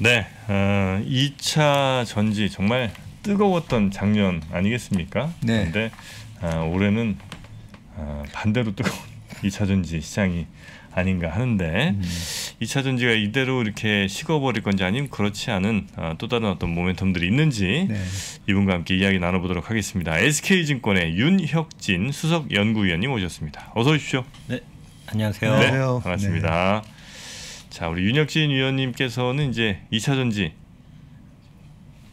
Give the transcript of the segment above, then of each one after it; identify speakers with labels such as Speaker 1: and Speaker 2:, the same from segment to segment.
Speaker 1: 네, 어, 2차 전지 정말 뜨거웠던 작년 아니겠습니까?
Speaker 2: 네.
Speaker 1: 근데 어, 올해는 어, 반대로 뜨거운 2차 전지 시장이 아닌가 하는데
Speaker 2: 음.
Speaker 1: 2차 전지가 이대로 이렇게 식어버릴 건지 아니면 그렇지 않은 어, 또 다른 어떤 모멘텀들이 있는지
Speaker 2: 네.
Speaker 1: 이분과 함께 이야기 나눠보도록 하겠습니다. SK증권의 윤혁진 수석 연구위원님 오셨습니다. 어서 오십시오.
Speaker 3: 네, 안녕하세요.
Speaker 1: 네,
Speaker 2: 안녕하세요.
Speaker 1: 반갑습니다. 자, 우리 윤혁진 위원님께서는 이제 2차 전지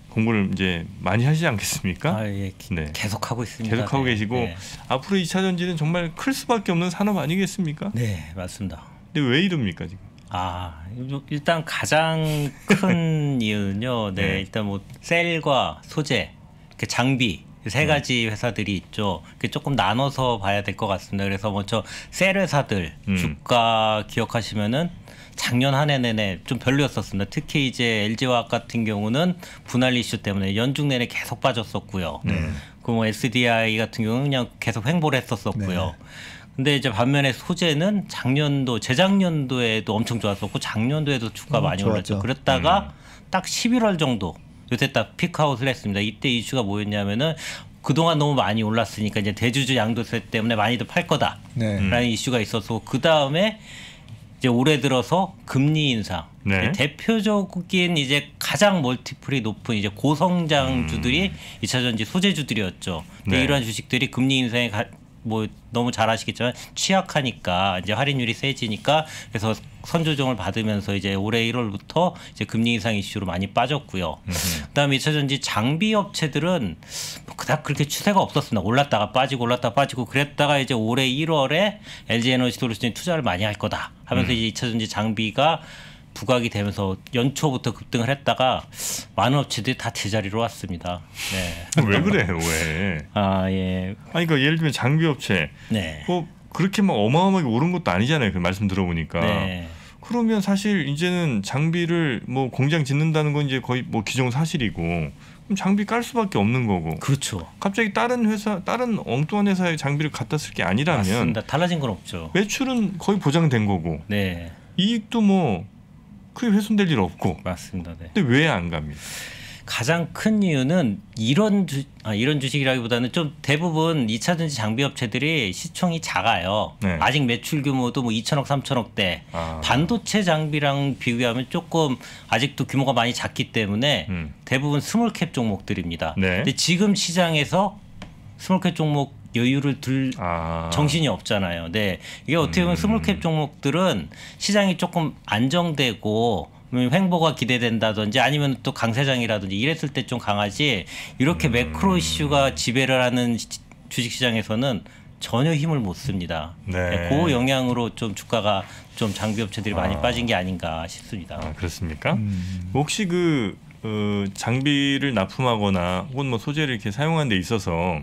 Speaker 1: 공부를 이제 많이 하시지 않겠습니까?
Speaker 3: 아, 예, 기-
Speaker 1: 네.
Speaker 3: 계속 하고 있습니다.
Speaker 1: 계속 하고
Speaker 3: 네,
Speaker 1: 계시고
Speaker 3: 네.
Speaker 1: 앞으로 2차 전지는 정말 클 수밖에 없는 산업 아니겠습니까?
Speaker 3: 네, 맞습니다.
Speaker 1: 근데 왜 이럽니까 지금?
Speaker 3: 아, 일단 가장 큰 이유는요. 네,
Speaker 1: 네.
Speaker 3: 일단 뭐 셀과 소재, 그 장비 세 가지 회사들이 있죠. 그 조금 나눠서 봐야 될 것 같습니다. 그래서 먼저 셀 회사들
Speaker 1: 음.
Speaker 3: 주가 기억하시면은 작년 한 해 내내 좀 별로였었습니다. 특히 이제 LG화학 같은 경우는 분할 이슈 때문에 연중 내내 계속 빠졌었고요. 그뭐 SDI 같은 경우는 그냥 계속 횡보를 했었었고요.
Speaker 2: 네.
Speaker 3: 근데 이제 반면에 소재는 작년도 재작년도에도 엄청 좋았었고 작년도에도 주가
Speaker 2: 음,
Speaker 3: 많이
Speaker 2: 좋았죠.
Speaker 3: 올랐죠. 그랬다가 딱 11월 정도 요때 딱 피크아웃을 했습니다. 이때 이슈가 뭐였냐면은 그동안 너무 많이 올랐으니까 이제 대주주 양도세 때문에 많이들 팔 거다.
Speaker 2: 네.
Speaker 1: 음.
Speaker 3: 라는 이슈가 있어서 그 다음에 이제 올해 들어서 금리 인상.
Speaker 1: 네.
Speaker 3: 대표적인 이제 가장 멀티플이 높은 이제 고성장주들이 이 2차 전지 소재주들이었죠.
Speaker 1: 네.
Speaker 3: 이러한 주식들이 금리 인상에 가, 뭐 너무 잘 아시겠지만 취약하니까 이제 할인율이 세지니까 그래서 선조정을 받으면서 이제 올해 1월부터 이제 금리 인상 이슈로 많이 빠졌고요. 그다음에 2차 전지 장비 업체들은 뭐 그닥 그렇게 추세가 없었습니다. 올랐다가 빠지고 올랐다가 빠지고 그랬다가 이제 올해 1월에 LG 에너지 솔루션이 투자를 많이 할 거다 하면서 이제 2차 전지 장비가 부각이 되면서 연초부터 급등을 했다가 많은 업체들이 다 제자리로 왔습니다. 네.
Speaker 1: 왜 그래요? 왜?
Speaker 3: 아 예.
Speaker 1: 아니 그러니까 예를 들면 장비 업체
Speaker 3: 네.
Speaker 1: 뭐 그렇게 막 어마어마하게 오른 것도 아니잖아요. 그 말씀 들어보니까.
Speaker 3: 네.
Speaker 1: 그러면 사실 이제는 장비를 뭐 공장 짓는다는 건 이제 거의 뭐 기존 사실이고 그럼 장비 깔 수밖에 없는 거고
Speaker 3: 그렇죠.
Speaker 1: 갑자기 다른 회사 다른 엉뚱한 회사에 장비를 갖다 쓸 게 아니라면
Speaker 3: 맞습니다. 달라진 건 없죠.
Speaker 1: 매출은 거의 보장된 거고
Speaker 3: 네.
Speaker 1: 이익도 뭐 크게 훼손될 일 없고
Speaker 3: 맞습니다. 네.
Speaker 1: 근데 왜 안 갑니까?
Speaker 3: 가장 큰 이유는 이런 주 아, 이런 주식이라기보다는 좀 대부분 2차 전지 장비 업체들이 시총이 작아요.
Speaker 1: 네.
Speaker 3: 아직 매출 규모도 뭐 2천억, 3천억대.
Speaker 1: 아.
Speaker 3: 반도체 장비랑 비교하면 조금 아직도 규모가 많이 작기 때문에
Speaker 1: 음.
Speaker 3: 대부분 small cap 종목들입니다.
Speaker 1: 네.
Speaker 3: 근데 지금 시장에서 small cap 종목 여유를 둘
Speaker 1: 아.
Speaker 3: 정신이 없잖아요. 네. 이게 어떻게 보면
Speaker 1: 음.
Speaker 3: small cap 종목들은 시장이 조금 안정되고 음, 횡보가 기대된다든지 아니면 또 강세장이라든지 이랬을 때 좀 강하지 이렇게 매크로 이슈가 지배를 하는 시- 주식시장에서는 전혀 힘을 못 씁니다.
Speaker 1: 네.
Speaker 3: 그 영향으로 좀 주가가 좀 장비 업체들이 많이
Speaker 1: 아.
Speaker 3: 빠진 게 아닌가 싶습니다.
Speaker 1: 아, 그렇습니까?
Speaker 2: 음.
Speaker 1: 혹시 그 어, 장비를 납품하거나 혹은 뭐 소재를 이렇게 사용하는 데 있어서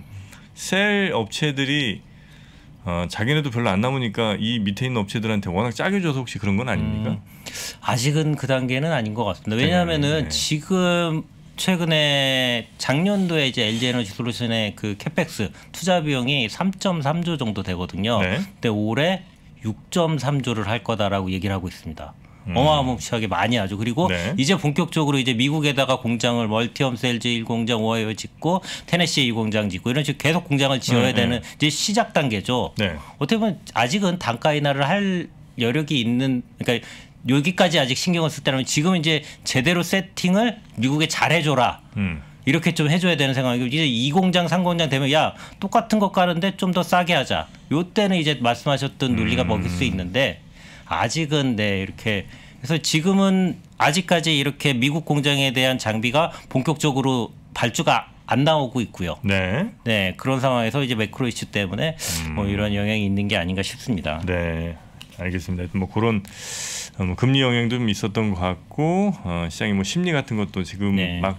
Speaker 1: 셀 업체들이 어, 자기네도 별로 안 남으니까 이 밑에 있는 업체들한테 워낙 짜게 줘서 혹시 그런 건 아닙니까?
Speaker 3: 음, 아직은 그 단계는 아닌 것 같습니다.
Speaker 1: 네.
Speaker 3: 왜냐하면은 지금 최근에 작년도에 이제 LG 에너지 솔루션의 그 캐펙스 투자 비용이 3.3조 정도 되거든요.
Speaker 1: 네.
Speaker 3: 근데 올해 6.3조를 할 거다라고 얘기를 하고 있습니다.
Speaker 1: 음.
Speaker 3: 어마어마하게 많이 하죠. 그리고
Speaker 1: 네.
Speaker 3: 이제 본격적으로 이제 미국에다가 공장을 멀티엄스 LG 1 공장 오하이오에 짓고 테네시에 2공장 짓고 이런 식으로 계속 공장을 지어야
Speaker 1: 네,
Speaker 3: 되는 이제 시작 단계죠.
Speaker 1: 네.
Speaker 3: 어떻게 보면 아직은 단가 인하를 할 여력이 있는 그러니까 여기까지 아직 신경을 쓸 때라면 지금 이제 제대로 세팅을 미국에 잘 해줘라
Speaker 1: 음.
Speaker 3: 이렇게 좀 해줘야 되는 상황이고 이제 2공장 3공장 되면 야 똑같은 것 가는데 좀 더 싸게 하자 요 때는 이제 말씀하셨던 논리가
Speaker 1: 음.
Speaker 3: 먹힐 수 있는데 아직은 네 이렇게 그래서 지금은 아직까지 이렇게 미국 공장에 대한 장비가 본격적으로 발주가 안 나오고 있고요.
Speaker 1: 네.
Speaker 3: 네 그런 상황에서 이제 매크로 이슈 때문에
Speaker 1: 음.
Speaker 3: 뭐 이런 영향이 있는 게 아닌가 싶습니다.
Speaker 1: 네. 알겠습니다. 뭐 그런 어, 뭐 금리 영향도 좀 있었던 것 같고 어, 시장이 뭐 심리 같은 것도 지금
Speaker 3: 네.
Speaker 1: 막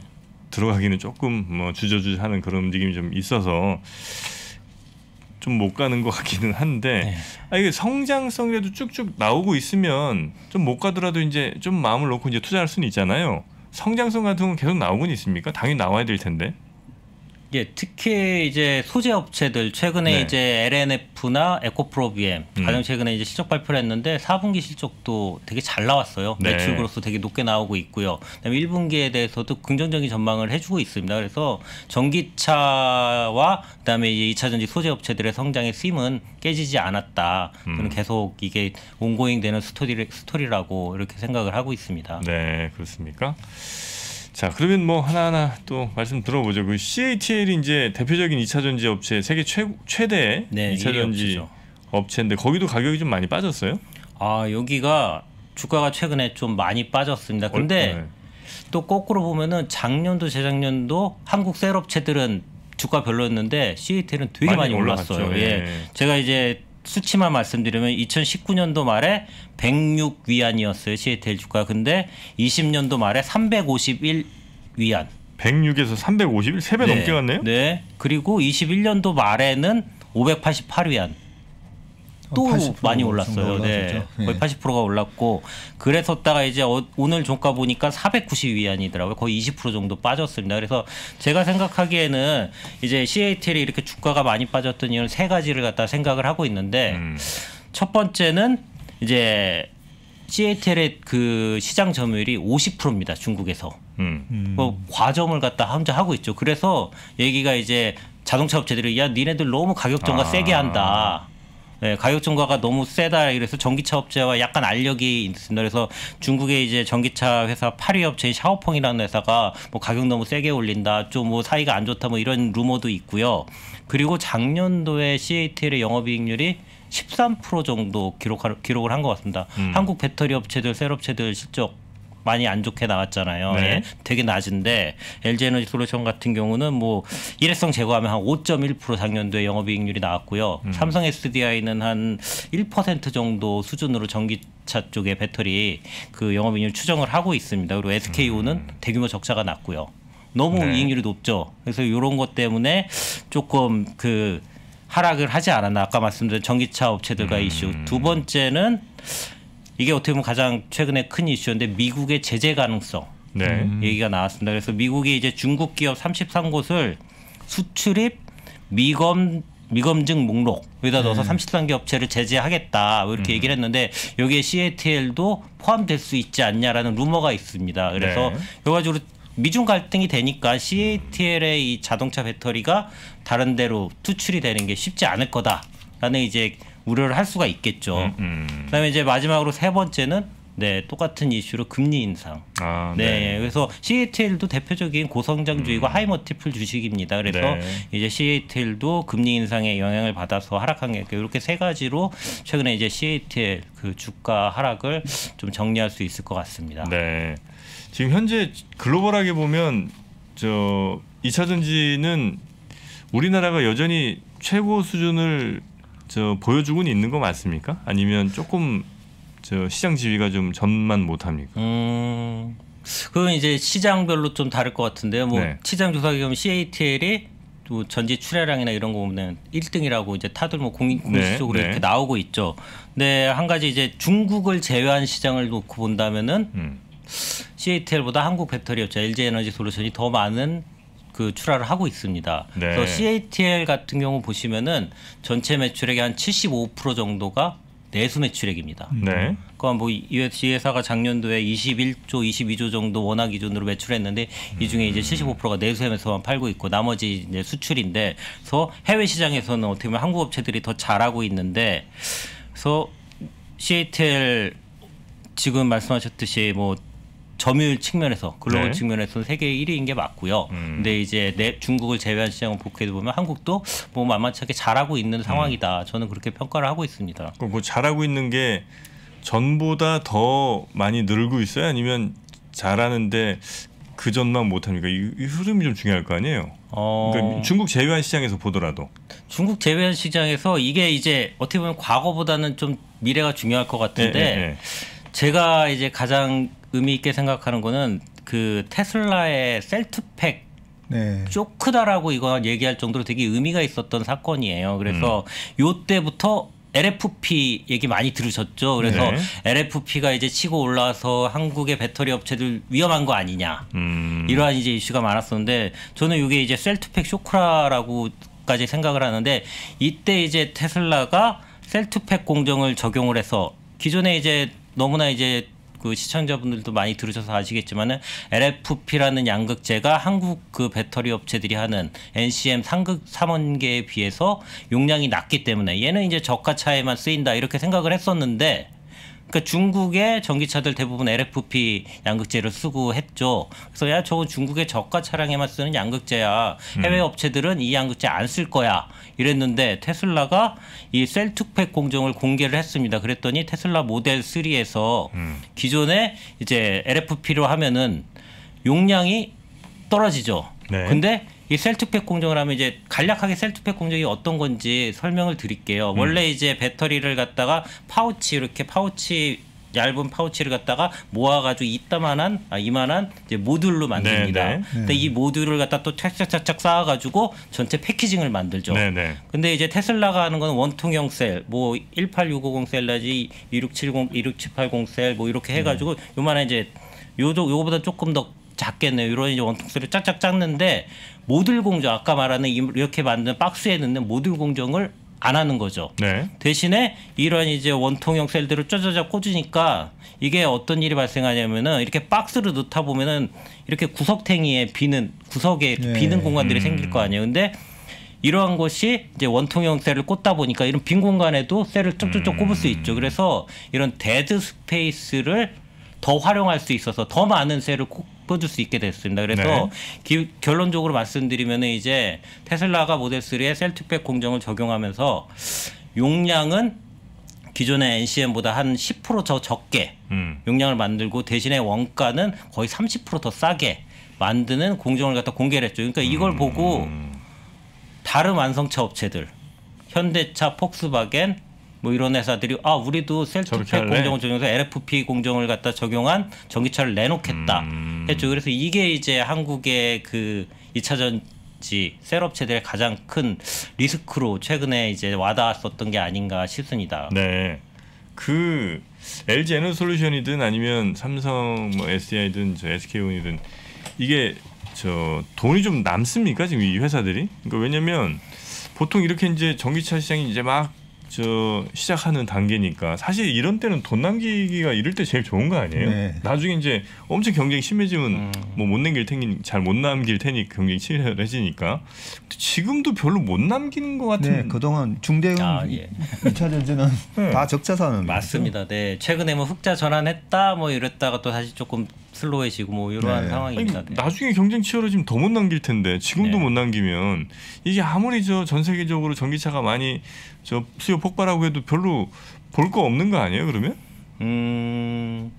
Speaker 1: 들어가기는 조금 뭐 주저주저하는 그런 움직임이 좀 있어서 좀 못 가는 것 같기는 한데
Speaker 3: 네.
Speaker 1: 아 이게 성장성이라도 쭉쭉 나오고 있으면 좀 못 가더라도 이제 좀 마음을 놓고 이제 투자할 수는 있잖아요. 성장성 같은 건 계속 나오곤 있습니까? 당연히 나와야 될 텐데.
Speaker 3: 예, 특히 이제 소재 업체들 최근에
Speaker 1: 네.
Speaker 3: 이제 LNF나 에코프로비엠
Speaker 1: 음.
Speaker 3: 가장 최근에 이제 실적 발표를 했는데 4분기 실적도 되게 잘 나왔어요.
Speaker 1: 네.
Speaker 3: 매출 그로서 되게 높게 나오고 있고요. 그다음에 1분기에 대해서도 긍정적인 전망을 해주고 있습니다. 그래서 전기차와 그다음에 이제 2차 전지 소재 업체들의 성장의 쉼은 깨지지 않았다.
Speaker 1: 음.
Speaker 3: 저는 계속 이게 온고잉 되는 스토리 스토리라고 이렇게 생각을 하고 있습니다.
Speaker 1: 네, 그렇습니까? 자, 그러면 뭐 하나하나 또 말씀 들어보죠. 그 CATL이 이제 대표적인 2차 전지 업체 세계 최 최대
Speaker 3: 네,
Speaker 1: 2차
Speaker 3: 일위
Speaker 1: 전지
Speaker 3: 업체죠.
Speaker 1: 업체인데 거기도 가격이 좀 많이 빠졌어요?
Speaker 3: 아 여기가 주가가 최근에 좀 많이 빠졌습니다. 근데
Speaker 1: 네.
Speaker 3: 또 거꾸로 보면은 작년도 재작년도 한국 셀 업체들은 주가 별로였는데 CATL은 되게
Speaker 1: 많이
Speaker 3: 많이, 올랐어요. 예.
Speaker 1: 예.
Speaker 3: 제가 이제 수치만 말씀드리면 2019년도 말에 106 위안이었어요. CATL 주가. 근데 20년도 말에 351 위안.
Speaker 1: 106에서 351, 3배 넘게 갔네요.
Speaker 3: 네. 그리고 21년도 말에는 588 위안.
Speaker 2: 또80%
Speaker 3: 많이 올랐어요. 네.
Speaker 2: 올라섰죠.
Speaker 3: 거의
Speaker 2: 네.
Speaker 3: 80%가 올랐고 그랬었다가 이제 어- 오늘 종가 보니까 490 위안이더라고요. 거의 20% 정도 빠졌습니다. 그래서 제가 생각하기에는 이제 CATL이 이렇게 주가가 많이 빠졌던 이유는 세 가지를 갖다 생각을 하고 있는데
Speaker 1: 음.
Speaker 3: 첫 번째는 이제 CATL의 그 시장 점유율이 50%입니다. 중국에서.
Speaker 1: 음.
Speaker 3: 뭐 과점을 갖다 혼자 하고 있죠. 그래서 얘기가 이제 자동차 업체들이 야 니네들 너무 가격 전가
Speaker 1: 아.
Speaker 3: 세게 한다. 네, 가격 전가가 너무 세다. 이래서 전기차 업체와 약간 알력이 있습니다. 그래서 중국의 이제 전기차 회사 8위 업체인 샤오펑이라는 회사가 뭐 가격 너무 세게 올린다. 좀 뭐 사이가 안 좋다. 뭐 이런 루머도 있고요. 그리고 작년도에 CATL의 영업이익률이 13% 정도 기록하, 기록을 한 것 같습니다.
Speaker 1: 음.
Speaker 3: 한국 배터리 업체들, 셀 업체들 실적 많이 안 좋게 나왔잖아요.
Speaker 1: 네.
Speaker 3: 예. 되게 낮은데 LG 에너지 솔루션 같은 경우는 뭐 일회성 제거하면 한 5.1% 작년도에 영업이익률이 나왔고요.
Speaker 1: 음.
Speaker 3: 삼성 SDI는 한 1% 정도 수준으로 전기차 쪽의 배터리 그 영업이익률 추정을 하고 있습니다. 그리고 SKO는 대규모 적자가 났고요. 너무
Speaker 1: 음. 네.
Speaker 3: 이익률이 높죠. 그래서 이런 것 때문에 조금 그 하락을 하지 않았나 아까 말씀드린 전기차 업체들과
Speaker 1: 음.
Speaker 3: 이슈. 두 번째는 이게 어떻게 보면 가장 최근에 큰 이슈인데 미국의 제재 가능성
Speaker 1: 네.
Speaker 2: 음.
Speaker 3: 얘기가 나왔습니다. 그래서 미국이 이제 중국 기업 33곳을 수출입 미검 미검증 목록 여기다 넣어서 33개 업체를 제재하겠다 뭐 이렇게 얘기를 했는데 여기에 CATL도 포함될 수 있지 않냐라는 루머가 있습니다. 그래서
Speaker 1: 네.
Speaker 3: 여러 가지로 미중 갈등이 되니까 CATL의 이 자동차 배터리가 다른 데로 투출이 되는 게 쉽지 않을 거다라는 이제 우려를 할 수가 있겠죠.
Speaker 1: 음, 음.
Speaker 3: 그다음에 이제 마지막으로 세 번째는 네 똑같은 이슈로 금리 인상.
Speaker 1: 아,
Speaker 3: 네, 그래서 CATL도 대표적인 고성장주의가 하이머티플 주식입니다. 그래서
Speaker 1: 네.
Speaker 3: 이제 CATL도 금리 인상의 영향을 받아서 하락한 게 이렇게 세 가지로 최근에 이제 CATL 그 주가 하락을 좀 정리할 수 있을 것 같습니다.
Speaker 1: 네. 지금 현재 글로벌하게 보면 저 2차 전지는 우리나라가 여전히 최고 수준을 저 보여주고는 있는 거 맞습니까? 아니면 조금 저 시장 지위가 좀 전만 못합니까?
Speaker 3: 음, 그건 이제 시장별로 좀 다를 것 같은데요. 뭐
Speaker 1: 네.
Speaker 3: 시장 조사 기금 CATL이 또 전지 출하량이나 이런 거 보면 1등이라고 이제 다들 뭐 공인
Speaker 1: 네,
Speaker 3: 공식적으로
Speaker 1: 네.
Speaker 3: 이렇게 나오고 있죠. 근데 한 가지 이제 중국을 제외한 시장을 놓고 본다면은
Speaker 1: 음.
Speaker 3: CATL보다 한국 배터리 업체 LG 에너지 솔루션이 더 많은 그 출하를 하고 있습니다.
Speaker 1: 네.
Speaker 3: 그래서 CATL 같은 경우 보시면은 전체 매출액의 한 75% 정도가 내수 매출액입니다.
Speaker 1: 네.
Speaker 3: 그러니까 뭐이 회사가 작년도에 21조, 22조 정도 원화 기준으로 매출했는데 이 중에 이제 75%가 내수에서만 팔고 있고 나머지 이제 수출인데 그래서 해외 시장에서는 어떻게 보면 한국 업체들이 더 잘하고 있는데 그래서 CATL 지금 말씀하셨듯이 뭐 점유율 측면에서 글로벌
Speaker 1: 네.
Speaker 3: 측면에서는 세계 1위인 게 맞고요.
Speaker 1: 음.
Speaker 3: 근데 이제 내 중국을 제외한 시장을 복귀해 보면 한국도 뭐 만만치 않게 잘하고 있는 상황이다. 저는 그렇게 평가를 하고 있습니다.
Speaker 1: 그뭐 잘하고 있는 게 전보다 더 많이 늘고 있어요? 아니면 잘하는데 그 전만 못합니까? 이, 이 흐름이 좀 중요할 거 아니에요?
Speaker 3: 어...
Speaker 1: 그러니까 중국 제외한 시장에서 보더라도.
Speaker 3: 중국 제외한 시장에서 이게 이제 어떻게 보면 과거보다는 좀 미래가 중요할 것 같은데
Speaker 1: 예, 예, 예.
Speaker 3: 제가 이제 가장 의미 있게 생각하는 거는 그 테슬라의 셀투팩
Speaker 2: 네.
Speaker 3: 쇼크다라고 이거 얘기할 정도로 되게 의미가 있었던 사건이에요. 그래서 요 때부터 LFP 얘기 많이 들으셨죠. 그래서
Speaker 1: 네.
Speaker 3: LFP가 이제 치고 올라와서 한국의 배터리 업체들 위험한 거 아니냐.
Speaker 1: 음.
Speaker 3: 이러한 이제 이슈가 많았었는데 저는 이게 이제 셀투팩 쇼크라라고까지 생각을 하는데 이때 이제 테슬라가 셀투팩 공정을 적용을 해서 기존에 이제 너무나 이제 그 시청자분들도 많이 들으셔서 아시겠지만은 LFP라는 양극재가 한국 그 배터리 업체들이 하는 NCM 상극 삼원계에 비해서 용량이 낮기 때문에 얘는 이제 저가 차에만 쓰인다 이렇게 생각을 했었는데 그러니까 중국의 전기차들 대부분 LFP 양극재를 쓰고 했죠. 그래서 야 저건 중국의 저가 차량에만 쓰는 양극재야. 해외 업체들은 이 양극재 안 쓸 거야. 이랬는데 테슬라가 이 cell to pack 공정을 공개를 했습니다. 그랬더니 테슬라 모델 3에서
Speaker 1: 음.
Speaker 3: 기존에 이제 LFP로 하면은 용량이 떨어지죠.
Speaker 1: 네.
Speaker 3: 근데 이 cell to pack 공정을 하면 이제 간략하게 cell to pack 공정이 어떤 건지 설명을 드릴게요.
Speaker 1: 음.
Speaker 3: 원래 이제 배터리를 갖다가 파우치 이렇게 파우치 얇은 파우치를 갖다가 모아가지고 이따만한 아 이만한 이제 모듈로 만듭니다.
Speaker 1: 네, 네.
Speaker 3: 근데 이 모듈을 갖다 또 착착착착 쌓아가지고 전체 packaging을 만들죠.
Speaker 1: 네네.
Speaker 3: 근데 이제 테슬라가 하는 건 원통형 셀, 뭐 18650 셀이라든지 2670, 26780 셀, 뭐 이렇게 해가지고 요만한 이제 요도 요거보다 조금 더 작겠네요. 이런 이제 원통 셀을 짝짝 짰는데 모듈 공정 아까 말하는 이- 이렇게 만든 박스에 넣는 모듈 공정을 안 하는 거죠.
Speaker 1: 네.
Speaker 3: 대신에 이런 이제 원통형 셀들을 쩌쩌쩌 꽂으니까 이게 어떤 일이 발생하냐면은 이렇게 박스를 넣다 보면은 이렇게 구석탱이에 비는 구석에
Speaker 2: 네.
Speaker 3: 비는 공간들이
Speaker 1: 음.
Speaker 3: 생길 거 아니에요. 근데 이러한 것이 이제 원통형 셀을 꽂다 보니까 이런 빈 공간에도 셀을 쭉쭉쭉 꼽을 수 있죠. 그래서 이런 dead space를 더 활용할 수 있어서 더 많은 셀을 꽂- 꽂을 수 있게 됐습니다. 그래서
Speaker 1: 네.
Speaker 3: 기- 결론적으로 말씀드리면은 이제 테슬라가 모델 3에 셀투팩 공정을 적용하면서 용량은 기존의 NCM보다 한 10%더 적게
Speaker 1: 음.
Speaker 3: 용량을 만들고 대신에 원가는 거의 30%더 싸게 만드는 공정을 갖다 공개를 했죠. 그러니까 이걸 보고
Speaker 1: 음.
Speaker 3: 다른 완성차 업체들 현대차, 폭스바겐 뭐 이런 회사들이 아 우리도
Speaker 1: 할래?
Speaker 3: 공정을 적용해서 LFP 공정을 갖다 적용한 전기차를 내놓겠다
Speaker 1: 음.
Speaker 3: 했죠. 그래서 이게 이제 한국의 그 2차 전 지 셀 업체들의 가장 큰 리스크로 최근에 이제 와닿았었던 게 아닌가 싶습니다.
Speaker 1: 네. 그 LG 에너솔루션이든 아니면 삼성 뭐 SDI든 저 SK온이든 이게 저 돈이 좀 남습니까 지금 이 회사들이? 그러니까 왜냐면 보통 이렇게 이제 전기차 시장이 이제 막 저 시작하는 단계니까 사실 이런 때는 돈 남기기가 이럴 때 제일 좋은 거 아니에요?
Speaker 2: 네.
Speaker 1: 나중에 이제 엄청 경쟁이 심해지면
Speaker 3: 음.
Speaker 1: 뭐못 남길 테니 잘 못 남길 테니 경쟁이 치열해지니까 지금도 별로 못 남기는 것 같은
Speaker 2: 네, 그동안 중대형
Speaker 3: 아, 예.
Speaker 2: 2차 전지는
Speaker 1: 네.
Speaker 2: 다 적자 산업이죠.
Speaker 3: 맞습니다. 네. 최근에 뭐 흑자 전환했다 뭐 이랬다가 또 다시 조금 슬로해지고 뭐 이러한
Speaker 2: 네.
Speaker 3: 상황입니다.
Speaker 1: 아니,
Speaker 3: 네.
Speaker 1: 나중에 경쟁 치열해지면 더 못 남길 텐데 지금도
Speaker 3: 네.
Speaker 1: 못 남기면 이게 아무리 저 전 세계적으로 전기차가 많이 저 수요 폭발하고 해도 별로 볼 거 없는 거 아니에요 그러면?
Speaker 3: 음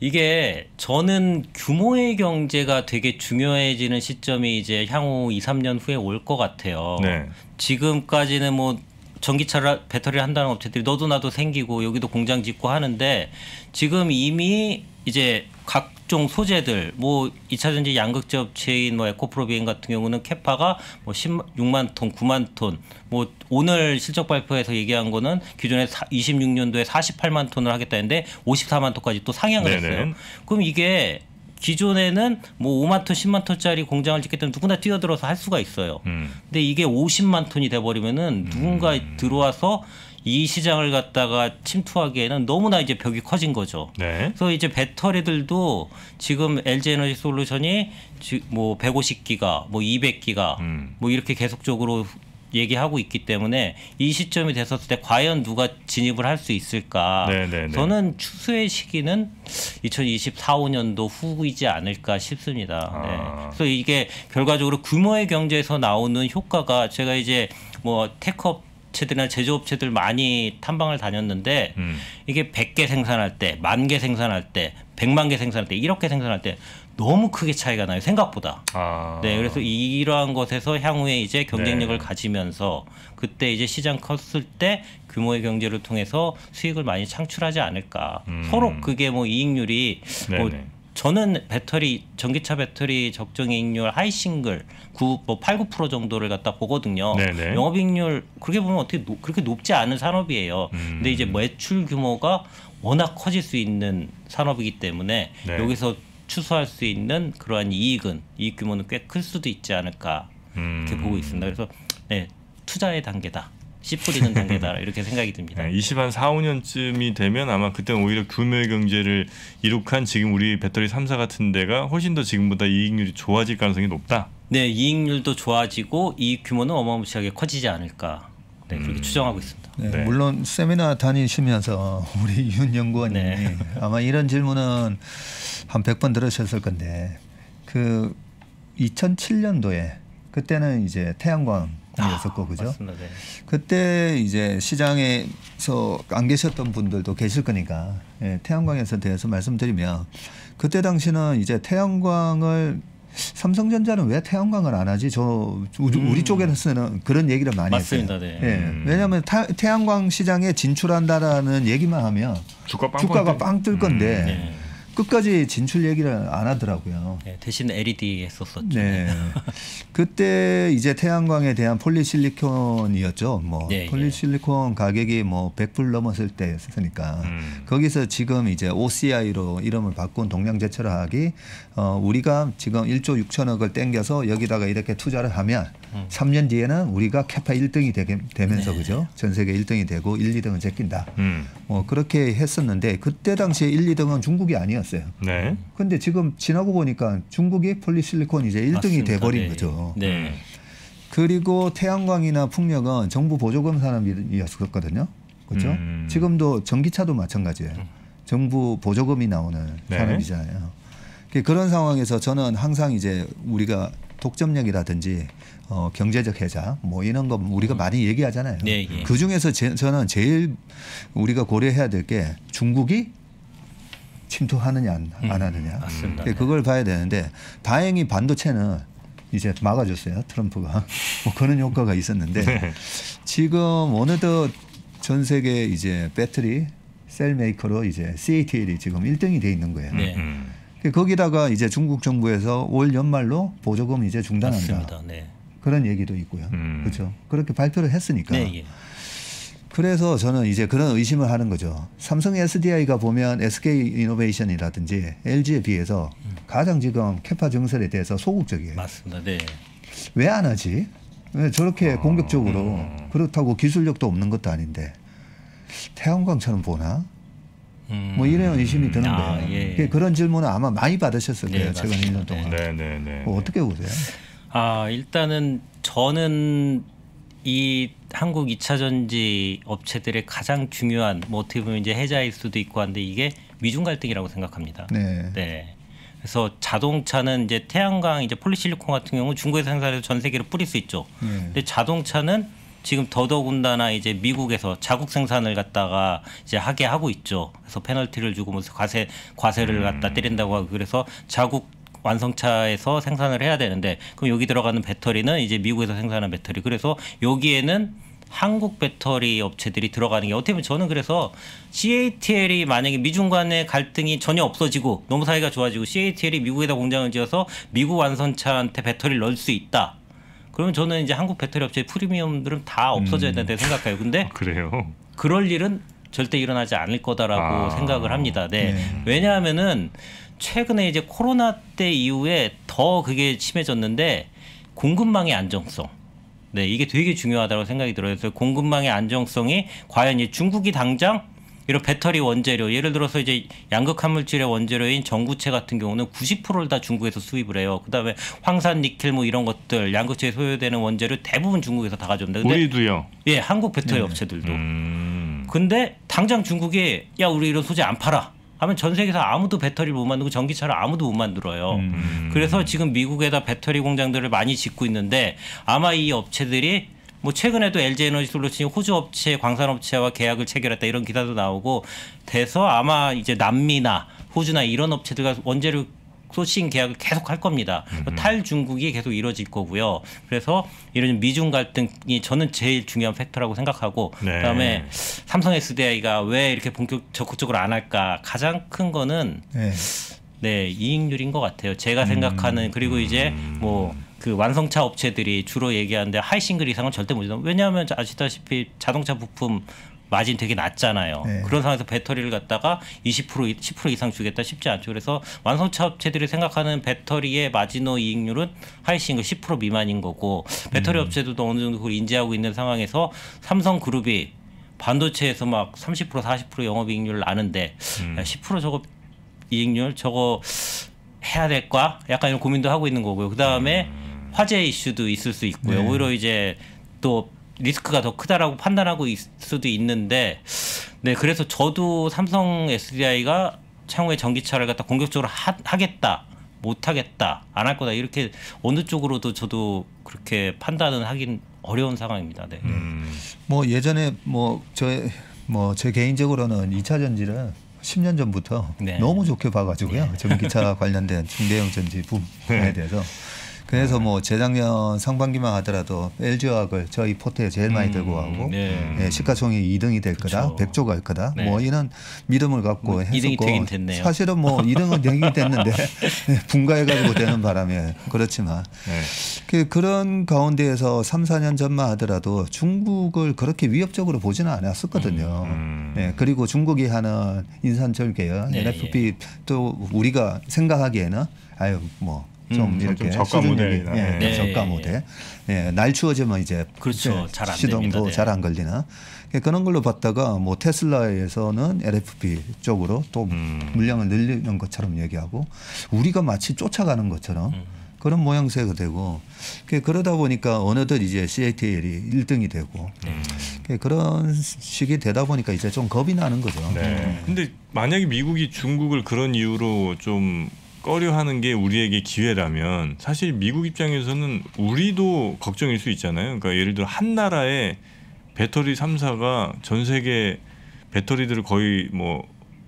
Speaker 3: 이게 저는 규모의 경제가 되게 중요해지는 시점이 이제 향후 2, 3년 후에 올 것 같아요.
Speaker 1: 네.
Speaker 3: 지금까지는 뭐 전기차를 배터리를 한다는 업체들이 너도 나도 생기고 여기도 공장 짓고 하는데 지금 이미 이제 각종 소재들 뭐 2차 전지 양극재 업체인 뭐 에코프로비엔 같은 경우는 캐파가 뭐 10만 6만 톤, 9만 톤. 뭐 오늘 실적 발표에서 얘기한 거는 기존에 26년도에 48만 톤을 하겠다는데 54만 톤까지 또 상향을
Speaker 1: 네네.
Speaker 3: 했어요. 그럼 이게 기존에는 뭐 5만 톤, 10만 톤짜리 공장을 짓기 때문에 누구나 뛰어들어서 할 수가 있어요.
Speaker 1: 음.
Speaker 3: 근데 이게 50만 톤이 돼버리면은 누군가 들어와서 이 시장을 갖다가 침투하기에는 너무나 이제 벽이 커진 거죠.
Speaker 1: 네.
Speaker 3: 그래서 이제 배터리들도 지금 LG 에너지 솔루션이 지- 뭐 150기가, 뭐 200기가,
Speaker 1: 음.
Speaker 3: 뭐 이렇게 계속적으로 얘기하고 있기 때문에 이 시점이 됐었을 때 과연 누가 진입을 할 수 있을까?
Speaker 1: 네네네.
Speaker 3: 저는 추수의 시기는 2024, 5년도 이후이지 않을까 싶습니다.
Speaker 1: 아.
Speaker 3: 네. 그래서 이게 결과적으로 규모의 경제에서 나오는 효과가 제가 이제 뭐 tech 업체들이나 제조업체들 많이 탐방을 다녔는데
Speaker 1: 음.
Speaker 3: 이게 100개 생산할 때, 만 개 생산할 때, 100만 개 생산할 때, 이렇게 생산할 때 너무 크게 차이가 나요. 생각보다.
Speaker 1: 아.
Speaker 3: 네, 그래서 이러한 것에서 향후에 이제 경쟁력을
Speaker 1: 네.
Speaker 3: 가지면서 그때 이제 시장 컸을 때 규모의 경제를 통해서 수익을 많이 창출하지 않을까.
Speaker 1: 음.
Speaker 3: 서로 그게 뭐 이익률이 뭐. 저는 배터리 전기차 배터리 적정 이익률 high single 9뭐 8, 9% 정도를 갖다 보거든요.
Speaker 1: 네네.
Speaker 3: 영업이익률 그렇게 보면 어떻게 노- 그렇게 높지 않은 산업이에요.
Speaker 1: 음.
Speaker 3: 근데 이제 매출 규모가 워낙 커질 수 있는 산업이기 때문에
Speaker 1: 네.
Speaker 3: 여기서 추수할 수 있는 그러한 이익은 이익 규모는 꽤 클 수도 있지 않을까 이렇게
Speaker 1: 음.
Speaker 3: 보고 있습니다. 그래서 네 투자의 단계다, 씨 뿌리는 단계다 이렇게 생각이 듭니다.
Speaker 1: 네, 20한 4, 5년쯤이 되면 아마 그때는 오히려 규모의 경제를 이룩한 지금 우리 배터리 3사 같은 데가 훨씬 더 지금보다 이익률이 좋아질 가능성이 높다.
Speaker 3: 네, 이익률도 좋아지고 이익 규모는 어마무시하게 커지지 않을까 네, 그렇게 추정하고 있습니다.
Speaker 2: 네,
Speaker 1: 네.
Speaker 2: 물론 세미나 다니시면서 우리 윤 연구원님이
Speaker 3: 네.
Speaker 2: 아마 이런 질문은 한 100번 들으셨을 건데 그 2007년도에 그때는 이제 태양광 이었었고 그죠?
Speaker 3: 맞습니다. 네.
Speaker 2: 그때 이제 시장에서 안 계셨던 분들도 계실 거니까 예, 태양광에서 대해서 말씀드리면 그때 당시는 이제 태양광을 삼성전자는 왜 태양광을 안 하지? 저 우리, 우리 쪽에서는 그런 얘기를 많이
Speaker 3: 음. 맞습니다.
Speaker 2: 했어요.
Speaker 3: 네.
Speaker 2: 예,
Speaker 1: 음.
Speaker 2: 왜냐하면 타- 태양광 시장에 진출한다라는 얘기만 하면
Speaker 1: 주가 빵
Speaker 2: 주가가 빵 뜰 건데
Speaker 3: 네.
Speaker 2: 끝까지 진출 얘기를 안 하더라고요.
Speaker 3: 네, 대신 LED 했었었죠.
Speaker 2: 네. 그때 이제 태양광에 대한 폴리실리콘이었죠. 뭐
Speaker 3: 네,
Speaker 2: 폴리실리콘 가격이 뭐 100불 넘었을 때였으니까
Speaker 1: 음.
Speaker 2: 거기서 지금 이제 OCI로 이름을 바꾼 동양제철화학이 어 우리가 지금 1조 6천억을 땡겨서 여기다가 이렇게 투자를 하면
Speaker 3: 음.
Speaker 2: 3년 뒤에는 우리가 캐파 1등이 되게, 되면서
Speaker 3: 네.
Speaker 2: 그죠? 전 세계 1등이 되고 1, 2등은 제낀다.
Speaker 1: 음.
Speaker 2: 뭐 그렇게 했었는데 그때 당시에 1, 2등은 중국이 아니었어요.
Speaker 1: 네.
Speaker 2: 근데 지금 지나고 보니까 중국이 폴리실리콘 이제 1등이
Speaker 3: 맞습니다.
Speaker 2: 돼버린
Speaker 3: 네.
Speaker 2: 거죠.
Speaker 3: 네.
Speaker 2: 그리고 태양광이나 풍력은 정부 보조금 산업이었었거든요. 그렇죠?
Speaker 1: 음.
Speaker 2: 지금도 전기차도 마찬가지예요. 정부 보조금이 나오는
Speaker 1: 네.
Speaker 2: 산업이잖아요. 그- 그런 상황에서 저는 항상 이제 우리가 독점력이라든지 어, 경제적 해자 뭐 이런 거 우리가 많이 얘기하잖아요.
Speaker 3: 네, 예.
Speaker 2: 그 중에서 제, 저는 제일 우리가 고려해야 될 게 중국이 침투하느냐 안, 안 하느냐.
Speaker 3: 음. 맞습니다.
Speaker 2: 예, 그걸 봐야 되는데 다행히 반도체는 이제 막아줬어요 트럼프가 뭐 그런 효과가 있었는데
Speaker 1: 네.
Speaker 2: 지금 어느덧 전 세계 이제 배터리 셀 메이커로 이제 CATL이 지금 1등이 돼 있는 거예요.
Speaker 3: 네.
Speaker 1: 음.
Speaker 2: 거기다가 이제 중국 정부에서 올 연말로 보조금 이제 중단한다
Speaker 3: 맞습니다. 네.
Speaker 2: 그런 얘기도 있고요.
Speaker 1: 음.
Speaker 2: 그렇죠. 그렇게 발표를 했으니까.
Speaker 3: 네, 예.
Speaker 2: 그래서 저는 이제 그런 의심을 하는 거죠. 삼성 SDI가 보면 SK 이노베이션이라든지 LG에 비해서 가장 지금 캐파 증설에 대해서 소극적이에요.
Speaker 3: 맞습니다. 네.
Speaker 2: 왜 안 하지? 왜 저렇게 공격적으로 그렇다고 기술력도 없는 것도 아닌데 태양광처럼 보나?
Speaker 3: 음.
Speaker 2: 뭐 이런 의심이 드는데
Speaker 3: 아, 예.
Speaker 2: 그- 그런 질문을 아마 많이 받으셨을
Speaker 3: 네,
Speaker 2: 거예요. 최근
Speaker 3: 맞습니다.
Speaker 2: 1년 동안.
Speaker 1: 네, 네, 네.
Speaker 2: 뭐 어떻게 보세요?
Speaker 3: 아 일단은 저는 이 한국 2차 전지 업체들의 가장 중요한 뭐 어떻게 보면 이제 해자일 수도 있고 한데 이게 미중 갈등이라고 생각합니다.
Speaker 2: 네.
Speaker 3: 네. 그래서 자동차는 이제 태양광 이제 폴리실리콘 같은 경우 는 중국에서 생산해서 전 세계로 뿌릴 수 있죠.
Speaker 2: 네.
Speaker 3: 근데 자동차는 지금 더더군다나 이제 미국에서 자국 생산을 갖다가 이제 하게 하고 있죠. 그래서 페널티를 주고 무슨 과세 과세를 갖다 때린다고 하고 그래서 자국 완성차에서 생산을 해야 되는데 그럼 여기 들어가는 배터리는 이제 미국에서 생산한 배터리. 그래서 여기에는 한국 배터리 업체들이 들어가는 게 어떻게 보면 저는 그래서 CATL이 만약에 미중 간의 갈등이 전혀 없어지고 너무 사이가 좋아지고 CATL이 미국에다 공장을 지어서 미국 완성차한테 배터리를 넣을 수 있다. 그러면 저는 이제 한국 배터리 업체의 프리미엄들은 다 없어져야 된다고 생각해요. 근데
Speaker 1: 그래요.
Speaker 3: 그럴 일은 절대 일어나지 않을 거다라고
Speaker 1: 아.
Speaker 3: 생각을 합니다. 네.
Speaker 2: 네.
Speaker 3: 왜냐하면은 최근에 이제 코로나 때 이후에 더 그게 심해졌는데 공급망의 안정성. 네, 이게 되게 중요하다고 생각이 들어요. 그래서 공급망의 안정성이 과연 이 중국이 당장 이런 배터리 원재료, 예를 들어서 이제 양극 화물질의 원재료인 전구체 같은 경우는 90%를 다 중국에서 수입을 해요. 그다음에 황산, 니켈 뭐 이런 것들 양극재에 소요되는 원재료 대부분 중국에서 다 가져옵니다. 근데
Speaker 1: 우리도요.
Speaker 3: 예, 한국 배터리 업체들도.
Speaker 1: 음.
Speaker 3: 근데 당장 중국이 야 우리 이런 소재 안 팔아 하면 전 세계에서 아무도 배터리를 못 만들고 전기차를 아무도 못 만들어요.
Speaker 1: 음.
Speaker 3: 그래서 지금 미국에다 배터리 공장들을 많이 짓고 있는데 아마 이 업체들이 뭐 최근에도 LG 에너지 솔루션이 호주 업체 광산 업체와 계약을 체결했다 이런 기사도 나오고 돼서 아마 이제 남미나 호주나 이런 업체들과 원재료 소싱 계약을 계속 할 겁니다. 탈중국이 계속 이루어질 거고요. 그래서 이런 미중 갈등이 저는 제일 중요한 팩터라고 생각하고
Speaker 1: 네.
Speaker 3: 그다음에 삼성 SDI가 왜 이렇게 본격 적극적으로 안 할까 가장 큰 거는
Speaker 2: 네.
Speaker 3: 네 이익률인 것 같아요. 제가 생각하는 그리고 이제 뭐 그 완성차 업체들이 주로 얘기하는데 high single 이상은 절대 못 준다. 왜냐하면 아시다시피 자동차 부품 마진 되게 낮잖아요.
Speaker 2: 네.
Speaker 3: 그런 상황에서 배터리를 갖다가 20% 10% 이상 주겠다 쉽지 않죠. 그래서 완성차 업체들이 생각하는 배터리의 마지노 이익률은 high single 10% 미만인 거고 배터리 업체들도 어느 정도 그걸 인지하고 있는 상황에서 삼성그룹이 반도체에서 막 30% 40% 영업이익률을 나는데 야, 10% 저거 이익률 저거 해야 될까? 약간 이런 고민도 하고 있는 거고요. 그 다음에 화재 이슈도 있을 수 있고요.
Speaker 2: 네.
Speaker 3: 오히려 이제 또 리스크가 더 크다라고 판단하고 있을 수도 있는데, 네 그래서 저도 삼성 SDI가 향후에 전기차를 갖다 공격적으로 하, 하겠다, 못 하겠다, 안 할 거다 이렇게 어느 쪽으로도 저도 그렇게 판단은 하긴 어려운 상황입니다. 네.
Speaker 1: 음.
Speaker 2: 뭐 예전에 뭐저뭐제 개인적으로는 2차 전지를 10년 전부터
Speaker 3: 네.
Speaker 2: 너무 좋게 봐가지고요. 전기차 관련된 중대형 전지 붐에 대해서. 그래서 뭐 재작년 상반기만 하더라도 LG화학을 저희 포트에 제일 많이 들고 가고
Speaker 3: 네.
Speaker 2: 예, 시가총액 2등이 될 거다. 100조 갈 거다.
Speaker 3: 네.
Speaker 2: 뭐 이런 믿음을 갖고
Speaker 3: 뭐
Speaker 2: 했었고
Speaker 3: 되긴 됐네요.
Speaker 2: 사실은 뭐 2등은 되긴 됐는데 분가해가지고 되는 바람에 그렇지만
Speaker 1: 네.
Speaker 2: 그 그런 가운데에서 3, 4년 전만 하더라도 중국을 그렇게 위협적으로 보지는 않았었거든요.
Speaker 1: 음.
Speaker 2: 네, 그리고 중국이 하는 인산철 계열
Speaker 3: 네,
Speaker 2: NFP 또 우리가 생각하기에는 아유 뭐. 좀
Speaker 3: 음,
Speaker 2: 이렇게
Speaker 1: 좀 저가 모델이나.
Speaker 2: 예,
Speaker 3: 네.
Speaker 2: 저가 모델. 예, 날 추워지면 이제
Speaker 3: 그렇죠.
Speaker 2: 이제
Speaker 3: 잘안
Speaker 2: 시동도
Speaker 3: 됩니다. 네.
Speaker 2: 잘안 걸리는 예, 그런 걸로 봤다가 뭐 테슬라에서는 LFP 쪽으로 또
Speaker 1: 음.
Speaker 2: 물량을 늘리는 것처럼 얘기하고 우리가 마치 쫓아가는 것처럼
Speaker 3: 음.
Speaker 2: 그런 모양새가 되고 그 그러다 보니까 어느덧 이제 CATL이 1등이 되고
Speaker 1: 음.
Speaker 2: 그 그런 식이 되다 보니까 이제 좀 겁이 나는 거죠.
Speaker 1: 네. 근데 만약에 미국이 중국을 그런 이유로 좀 꺼려하는 게 우리에게 기회라면 사실 미국 입장에서는 우리도 걱정일 수 있잖아요. 그러니까 예를 들어 한 나라의 배터리 3사가 전 세계 배터리들을 거의 뭐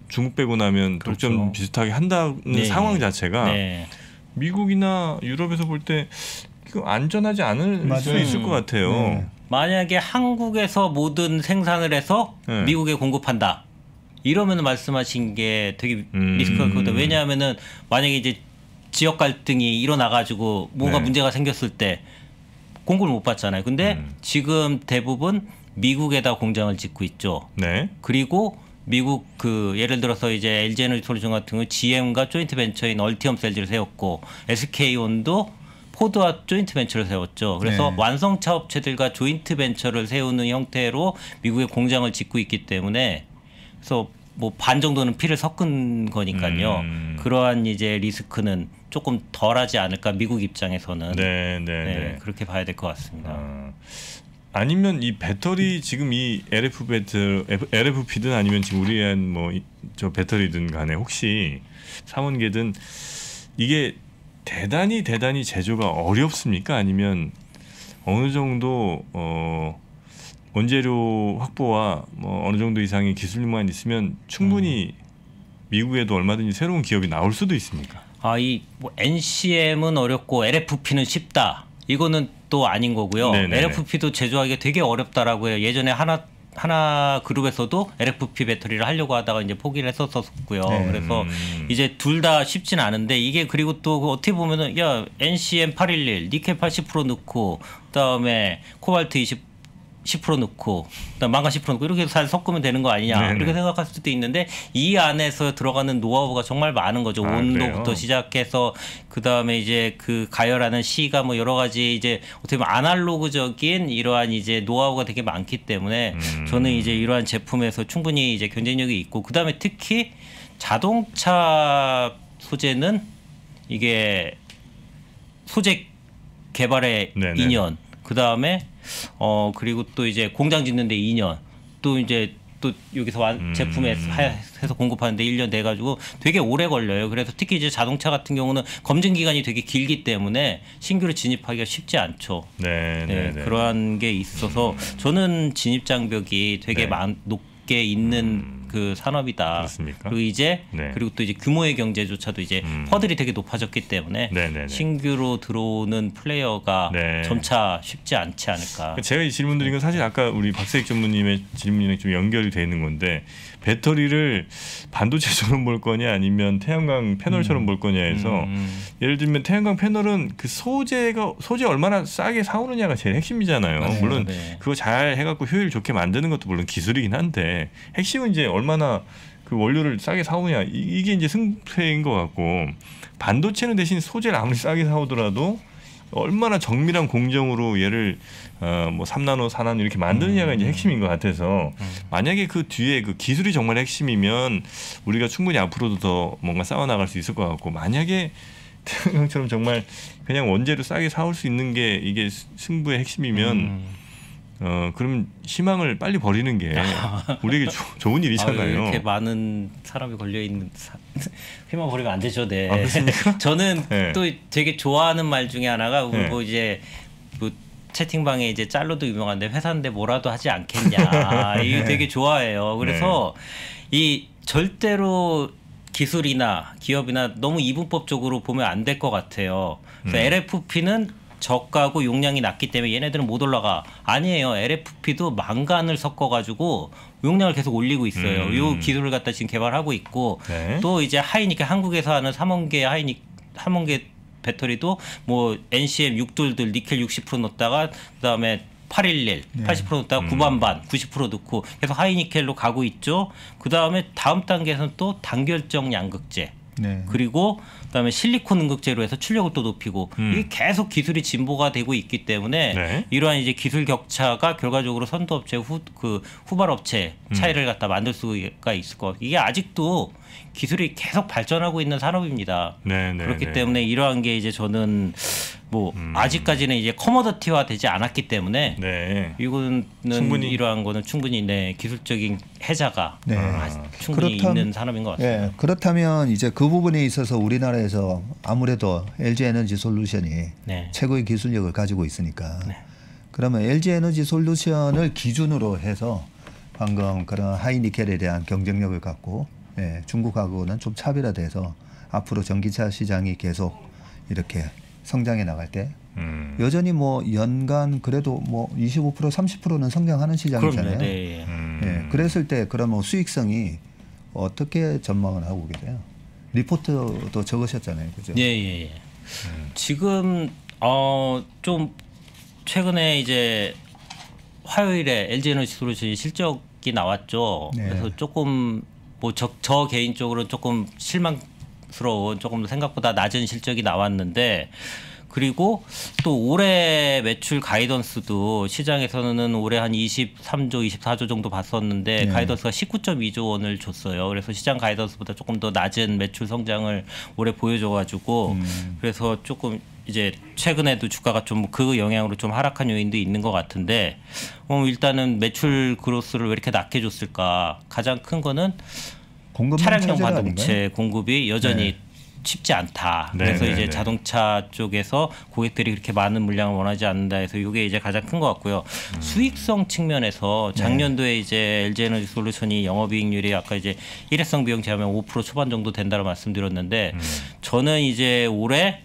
Speaker 1: 중국 빼고 나면
Speaker 3: 그렇죠.
Speaker 1: 독점 비슷하게 한다는
Speaker 3: 네.
Speaker 1: 상황 자체가
Speaker 3: 네.
Speaker 1: 미국이나 유럽에서 볼 때 안전하지 않을 수
Speaker 2: 맞아요.
Speaker 1: 있을 것 같아요.
Speaker 2: 네.
Speaker 3: 만약에 한국에서 모든 생산을 해서
Speaker 1: 네.
Speaker 3: 미국에 공급한다. 이러면 말씀하신 게 되게
Speaker 1: 음.
Speaker 3: 리스크가 크거든요. 왜냐하면은 만약에 이제 지역 갈등이 일어나 가지고 뭔가
Speaker 1: 네.
Speaker 3: 문제가 생겼을 때 공급을 못 받잖아요. 근데
Speaker 1: 음.
Speaker 3: 지금 대부분 미국에다 공장을 짓고 있죠.
Speaker 1: 네.
Speaker 3: 그리고 미국 그 예를 들어서 이제 LG 에너지 솔루션 같은 경우 GM과 조인트 벤처인 얼티엄 셀즈를 세웠고 SK온도 포드와 조인트 벤처를 세웠죠. 그래서
Speaker 2: 네.
Speaker 3: 완성차 업체들과 조인트 벤처를 세우는 형태로 미국에 공장을 짓고 있기 때문에 그래서 뭐 반 정도는 피를 섞은 거니까요.
Speaker 1: 음.
Speaker 3: 그러한 이제 리스크는 조금 덜하지 않을까 미국 입장에서는
Speaker 1: 네, 네,
Speaker 3: 네,
Speaker 1: 네.
Speaker 3: 그렇게 봐야 될 것 같습니다.
Speaker 1: 아, 아니면 이 배터리 지금 이 LF 배터 LFP든 아니면 지금 우리한 뭐 저 배터리든 간에 혹시 삼원계든 이게 대단히 대단히 제조가 어렵습니까? 아니면 어느 정도 어 원재료 확보와 뭐 어느 정도 이상의 기술력만 있으면 충분히
Speaker 3: 음.
Speaker 1: 미국에도 얼마든지 새로운 기업이 나올 수도 있습니까?
Speaker 3: 아, 이 뭐 NCM은 어렵고 LFP는 쉽다. 이거는 또 아닌 거고요.
Speaker 1: 네네네.
Speaker 3: LFP도 제조하기가 되게 어렵다라고 해요. 예전에 하나 하나 그룹에서도 LFP 배터리를 하려고 하다가 이제 포기를 했었었고요.
Speaker 2: 네.
Speaker 3: 그래서
Speaker 1: 음.
Speaker 3: 이제 둘 다 쉽진 않은데 이게 그리고 또그 어떻게 보면은 야 NCM 811 니켈 80% 넣고 그다음에 코발트 20 10% 넣고 그다음 망간 10% 넣고 이렇게 잘 섞으면 되는 거 아니냐
Speaker 1: 네네.
Speaker 3: 이렇게 생각할 수도 있는데 이 안에서 들어가는 노하우가 정말 많은 거죠
Speaker 1: 아,
Speaker 3: 온도부터
Speaker 1: 그래요?
Speaker 3: 시작해서 그다음에 이제 그 가열하는 시가 뭐 여러 가지 이제 어떻게 보면 아날로그적인 이러한 이제 노하우가 되게 많기 때문에
Speaker 1: 음.
Speaker 3: 저는 이제 이러한 제품에서 충분히 이제 경쟁력이 있고 그다음에 특히 자동차 소재는 이게 소재 개발에
Speaker 1: 네네.
Speaker 3: 2년 그 다음에 어 그리고 또 이제 공장 짓는데 2년 또 이제 또 여기서 완
Speaker 1: 음.
Speaker 3: 제품에 하- 해서 공급하는데 1년 돼 가지고 되게 오래 걸려요. 그래서 특히 이제 자동차 같은 경우는 검증 기간이 되게 길기 때문에 신규로 진입하기가 쉽지 않죠.
Speaker 1: 네,
Speaker 3: 네,
Speaker 1: 네, 네.
Speaker 3: 그러한 게 있어서 저는 진입 장벽이 되게
Speaker 1: 네.
Speaker 3: 많, 높게 있는 그 산업이다.
Speaker 1: 그렇습니까?
Speaker 3: 그리고 이제
Speaker 1: 네.
Speaker 3: 그리고 또 이제 규모의 경제조차도 이제
Speaker 1: 음.
Speaker 3: 허들이 되게 높아졌기 때문에
Speaker 1: 네네네.
Speaker 3: 신규로 들어오는 플레이어가
Speaker 1: 네.
Speaker 3: 점차 쉽지 않지 않을까.
Speaker 1: 제가 이 질문 드린 건 사실 아까 우리 박세익 전무님의 질문이랑 좀 연결이 되어 있는 건데 배터리를 반도체처럼 볼 거냐 아니면 태양광 패널처럼 볼 거냐 해서
Speaker 3: 음.
Speaker 1: 예를 들면 태양광 패널은 그 소재가 소재 얼마나 싸게 사오느냐가 제일 핵심이잖아요.
Speaker 2: 네,
Speaker 1: 물론
Speaker 3: 네.
Speaker 1: 그거 잘 해갖고 효율 좋게 만드는 것도 물론 기술이긴 한데 핵심은 이제 얼마나 그 원료를 싸게 사오냐 이- 이게 이제 승패인 것 같고 반도체는 대신 소재를 아무리 싸게 사오더라도 얼마나 정밀한 공정으로 얘를 어뭐 3나노, 4나노 이렇게 만드느냐가 이제 핵심인 것 같아서 만약에 그 뒤에 그 기술이 정말 핵심이면 우리가 충분히 앞으로도 더 뭔가 싸워 나갈 수 있을 것 같고 만약에 태양광처럼 정말 그냥 원재료 싸게 사올 수 있는 게 이게 스- 승부의 핵심이면
Speaker 3: 음.
Speaker 1: 어 그럼 희망을 빨리 버리는 게 우리에게 조- 좋은
Speaker 3: 아,
Speaker 1: 일이잖아요.
Speaker 3: 이렇게 많은 사람이 걸려 있는 희망 버리면 안 되죠, 네.
Speaker 1: 아?
Speaker 3: 저는
Speaker 1: 네.
Speaker 3: 또 되게 좋아하는 말 중에 하나가
Speaker 1: 네.
Speaker 3: 뭐 이제 뭐 채팅방에 이제 짤로도 유명한데 회사인데 뭐라도 하지 않겠냐. 이거 되게 좋아해요. 그래서
Speaker 1: 네.
Speaker 3: 이 절대로 기술이나 기업이나 너무 이분법적으로 보면 안 될 것 같아요. 그래서
Speaker 1: 음.
Speaker 3: LFP는 저가고 용량이 낮기 때문에 얘네들은 못 올라가. 아니에요. LFP도 망간을 섞어가지고 용량을 계속 올리고 있어요.
Speaker 1: 음.
Speaker 3: 요 기술을 갖다 지금 개발하고 있고
Speaker 1: 네.
Speaker 3: 또 이제 하이니켈 한국에서 하는 삼원계 하이니 삼원계 배터리도 뭐 NCM 6돌들 니켈 60% 넣었다가 그다음에 811
Speaker 2: 네.
Speaker 3: 80% 넣었다가
Speaker 1: 음.
Speaker 3: 9반 반 90% 넣고 계속 하이니켈로 가고 있죠. 그다음에 다음 단계에서는 또 단결정 양극재
Speaker 2: 네.
Speaker 3: 그리고 그다음에 실리콘 응급제로 해서 출력을 또 높이고
Speaker 1: 음.
Speaker 3: 이게 계속 기술이 진보가 되고 있기 때문에
Speaker 1: 네.
Speaker 3: 이러한 이제 기술 격차가 결과적으로 선두업체 후 그 후발 업체
Speaker 1: 음.
Speaker 3: 차이를 갖다 만들 수가 있을 것 같아요. 이게 아직도 기술이 계속 발전하고 있는 산업입니다.
Speaker 1: 네, 네,
Speaker 3: 그렇기
Speaker 1: 네.
Speaker 3: 때문에 이러한 게 이제 저는 뭐
Speaker 1: 음.
Speaker 3: 아직까지는 이제 커머더티화 되지 않았기 때문에
Speaker 1: 네.
Speaker 3: 이거는
Speaker 1: 충분히-
Speaker 3: 이러한 거는 충분히 네 기술적인 해자가
Speaker 2: 네.
Speaker 3: 아, 충분히
Speaker 2: 그렇다면-
Speaker 3: 있는 산업인 것 같습니다.
Speaker 2: 예, 그렇다면 이제 그 부분에 있어서 우리나라에 서 아무래도 LG 에너지 솔루션이
Speaker 3: 네.
Speaker 2: 최고의 기술력을 가지고 있으니까
Speaker 3: 네.
Speaker 2: 그러면 LG 에너지 솔루션을 기준으로 해서 방금 그런 하이니켈에 대한 경쟁력을 갖고 예, 중국하고는 좀 차별화돼서 앞으로 전기차 시장이 계속 이렇게 성장해 나갈 때
Speaker 1: 음.
Speaker 2: 여전히 뭐 연간 그래도 뭐 25% 30%는 성장하는 시장이잖아요.
Speaker 3: 네.
Speaker 1: 음.
Speaker 2: 예, 그랬을 때 그러면 수익성이 어떻게 전망을 하고 계세요? 리포트도 적으셨잖아요, 그죠?
Speaker 3: 예, 예, 예. 지금 어 좀 최근에 이제 화요일에 LG 에너지 솔루션이 실적이 나왔죠.
Speaker 2: 네.
Speaker 3: 그래서 조금 뭐저 개인적으로 조금 실망스러운 조금 생각보다 낮은 실적이 나왔는데 그리고 또 올해 매출 가이던스도 시장에서는 올해 한 23조, 24조 정도 봤었는데
Speaker 2: 네.
Speaker 3: 가이던스가 19.2조 원을 줬어요. 그래서 시장 가이던스보다 조금 더 낮은 매출 성장을 올해 보여줘가지고
Speaker 2: 음.
Speaker 3: 그래서 조금 이제 최근에도 주가가 좀 그 영향으로 좀 하락한 요인도 있는 것 같은데 어, 일단은 매출 그로스를 왜 이렇게 낮게 줬을까? 가장 큰 거는 차량용 반도체? 공급이 여전히
Speaker 2: 네.
Speaker 3: 쉽지 않다.
Speaker 1: 네,
Speaker 3: 그래서
Speaker 1: 네,
Speaker 3: 이제
Speaker 1: 네.
Speaker 3: 자동차 쪽에서 고객들이 그렇게 많은 물량을 원하지 않는다 해서 이게 이제 가장 큰 것 같고요.
Speaker 1: 음.
Speaker 3: 수익성 측면에서
Speaker 1: 네.
Speaker 3: 작년도에 이제 LG 에너지 솔루션이 영업이익률이 아까 이제 일회성 비용 제하면 5% 초반 정도 된다고 말씀드렸는데
Speaker 1: 음.
Speaker 3: 저는 이제 올해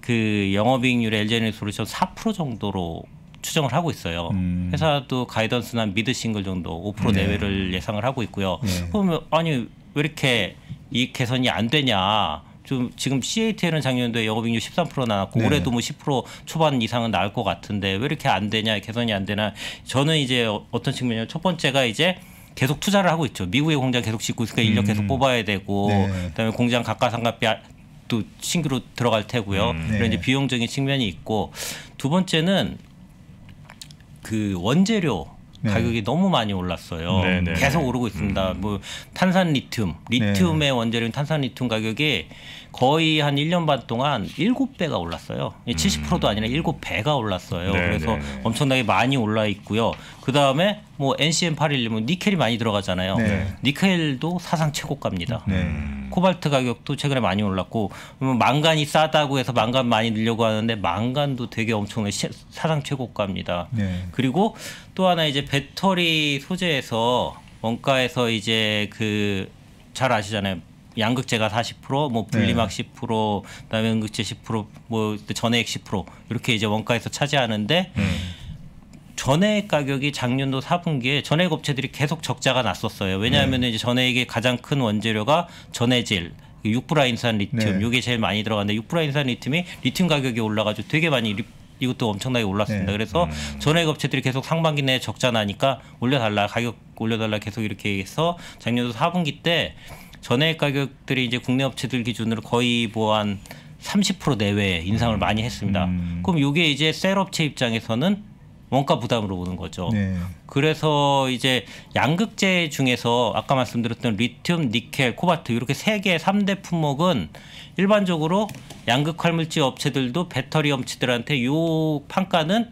Speaker 3: 그 영업이익률이 LG 에너지 솔루션 4% 정도로 추정을 하고 있어요.
Speaker 2: 음.
Speaker 3: 회사도 가이던스나 미드 싱글 정도 5%
Speaker 2: 네.
Speaker 3: 내외를 예상을 하고 있고요.
Speaker 2: 네.
Speaker 3: 그러면 아니 왜 이렇게 이 개선이 안 되냐? 좀 지금 CATL은 작년도에 영업이익률 13% 나왔고
Speaker 2: 네.
Speaker 3: 올해도 뭐 10% 초반 이상은 나올 것 같은데 왜 이렇게 안 되냐? 개선이 안 되나? 저는 이제 어- 어떤 측면이요? 첫 번째가 이제 계속 투자를 하고 있죠. 미국의 공장 계속 짓고 있으니까 인력
Speaker 2: 음.
Speaker 3: 계속 뽑아야 되고
Speaker 2: 네.
Speaker 3: 그다음에 공장 가가상각비 아- 또 신규로 들어갈 테고요.
Speaker 1: 음.
Speaker 3: 그런
Speaker 2: 네.
Speaker 3: 이제 비용적인 측면이 있고 두 번째는 그 원재료
Speaker 2: 네.
Speaker 3: 가격이 너무 많이 올랐어요.
Speaker 1: 네, 네,
Speaker 3: 계속
Speaker 1: 네.
Speaker 3: 오르고 있습니다. 뭐 탄산 리튬, 리튬의 원재료인 탄산 리튬 가격이 거의 한 1년 반 동안 7배가 올랐어요. 70%도 아니라 7배가 올랐어요.
Speaker 1: 네,
Speaker 3: 그래서
Speaker 1: 네, 네.
Speaker 3: 엄청나게 많이 올라 있고요. 그다음에 뭐 NCM 811은 니켈이 많이 들어가잖아요.
Speaker 2: 네.
Speaker 3: 니켈도 사상 최고가입니다.
Speaker 2: 네.
Speaker 1: 음.
Speaker 3: 코발트 가격도 최근에 많이 올랐고 그러면 망간이 싸다고 해서 망간 많이 늘려고 하는데 망간도 되게 엄청나게 시- 사상 최고가입니다.
Speaker 2: 네.
Speaker 3: 그리고 또 하나 이제 배터리 소재에서 원가에서 이제 그 잘 아시잖아요. 양극재가 40%뭐 분리막 10% 그다음에 음극재 10%뭐 전해액 10% 이렇게 이제 원가에서 차지하는데
Speaker 1: 음.
Speaker 3: 전해액 가격이 작년도 4분기에 전해액 업체들이 계속 적자가 났었어요. 왜냐하면
Speaker 2: 네.
Speaker 3: 이제 전해액의 가장 큰 원재료가 전해질, 육불화인산 리튬,
Speaker 2: 네.
Speaker 3: 이게 제일 많이 들어가는데 육불화인산 리튬이 리튬 가격이 올라가지고 되게 많이 리- 이것도 엄청나게 올랐습니다.
Speaker 2: 네.
Speaker 3: 그래서 전해액 업체들이 계속 상반기 내에 적자 나니까 올려달라 가격 올려달라 계속 이렇게 해서 작년도 4분기 때 전해액 가격들이 이제 국내 업체들 기준으로 거의 뭐한 30% 내외 인상을 많이 했습니다.
Speaker 2: 음.
Speaker 3: 그럼 이게 이제 셀 업체 입장에서는 원가 부담으로 오는 거죠.
Speaker 2: 네.
Speaker 3: 그래서 이제 양극재 중에서 아까 말씀드렸던 리튬, 니켈, 코발트 이렇게 세 개의 삼대 품목은 일반적으로 양극 활물질 업체들도 배터리 업체들한테 요 판가는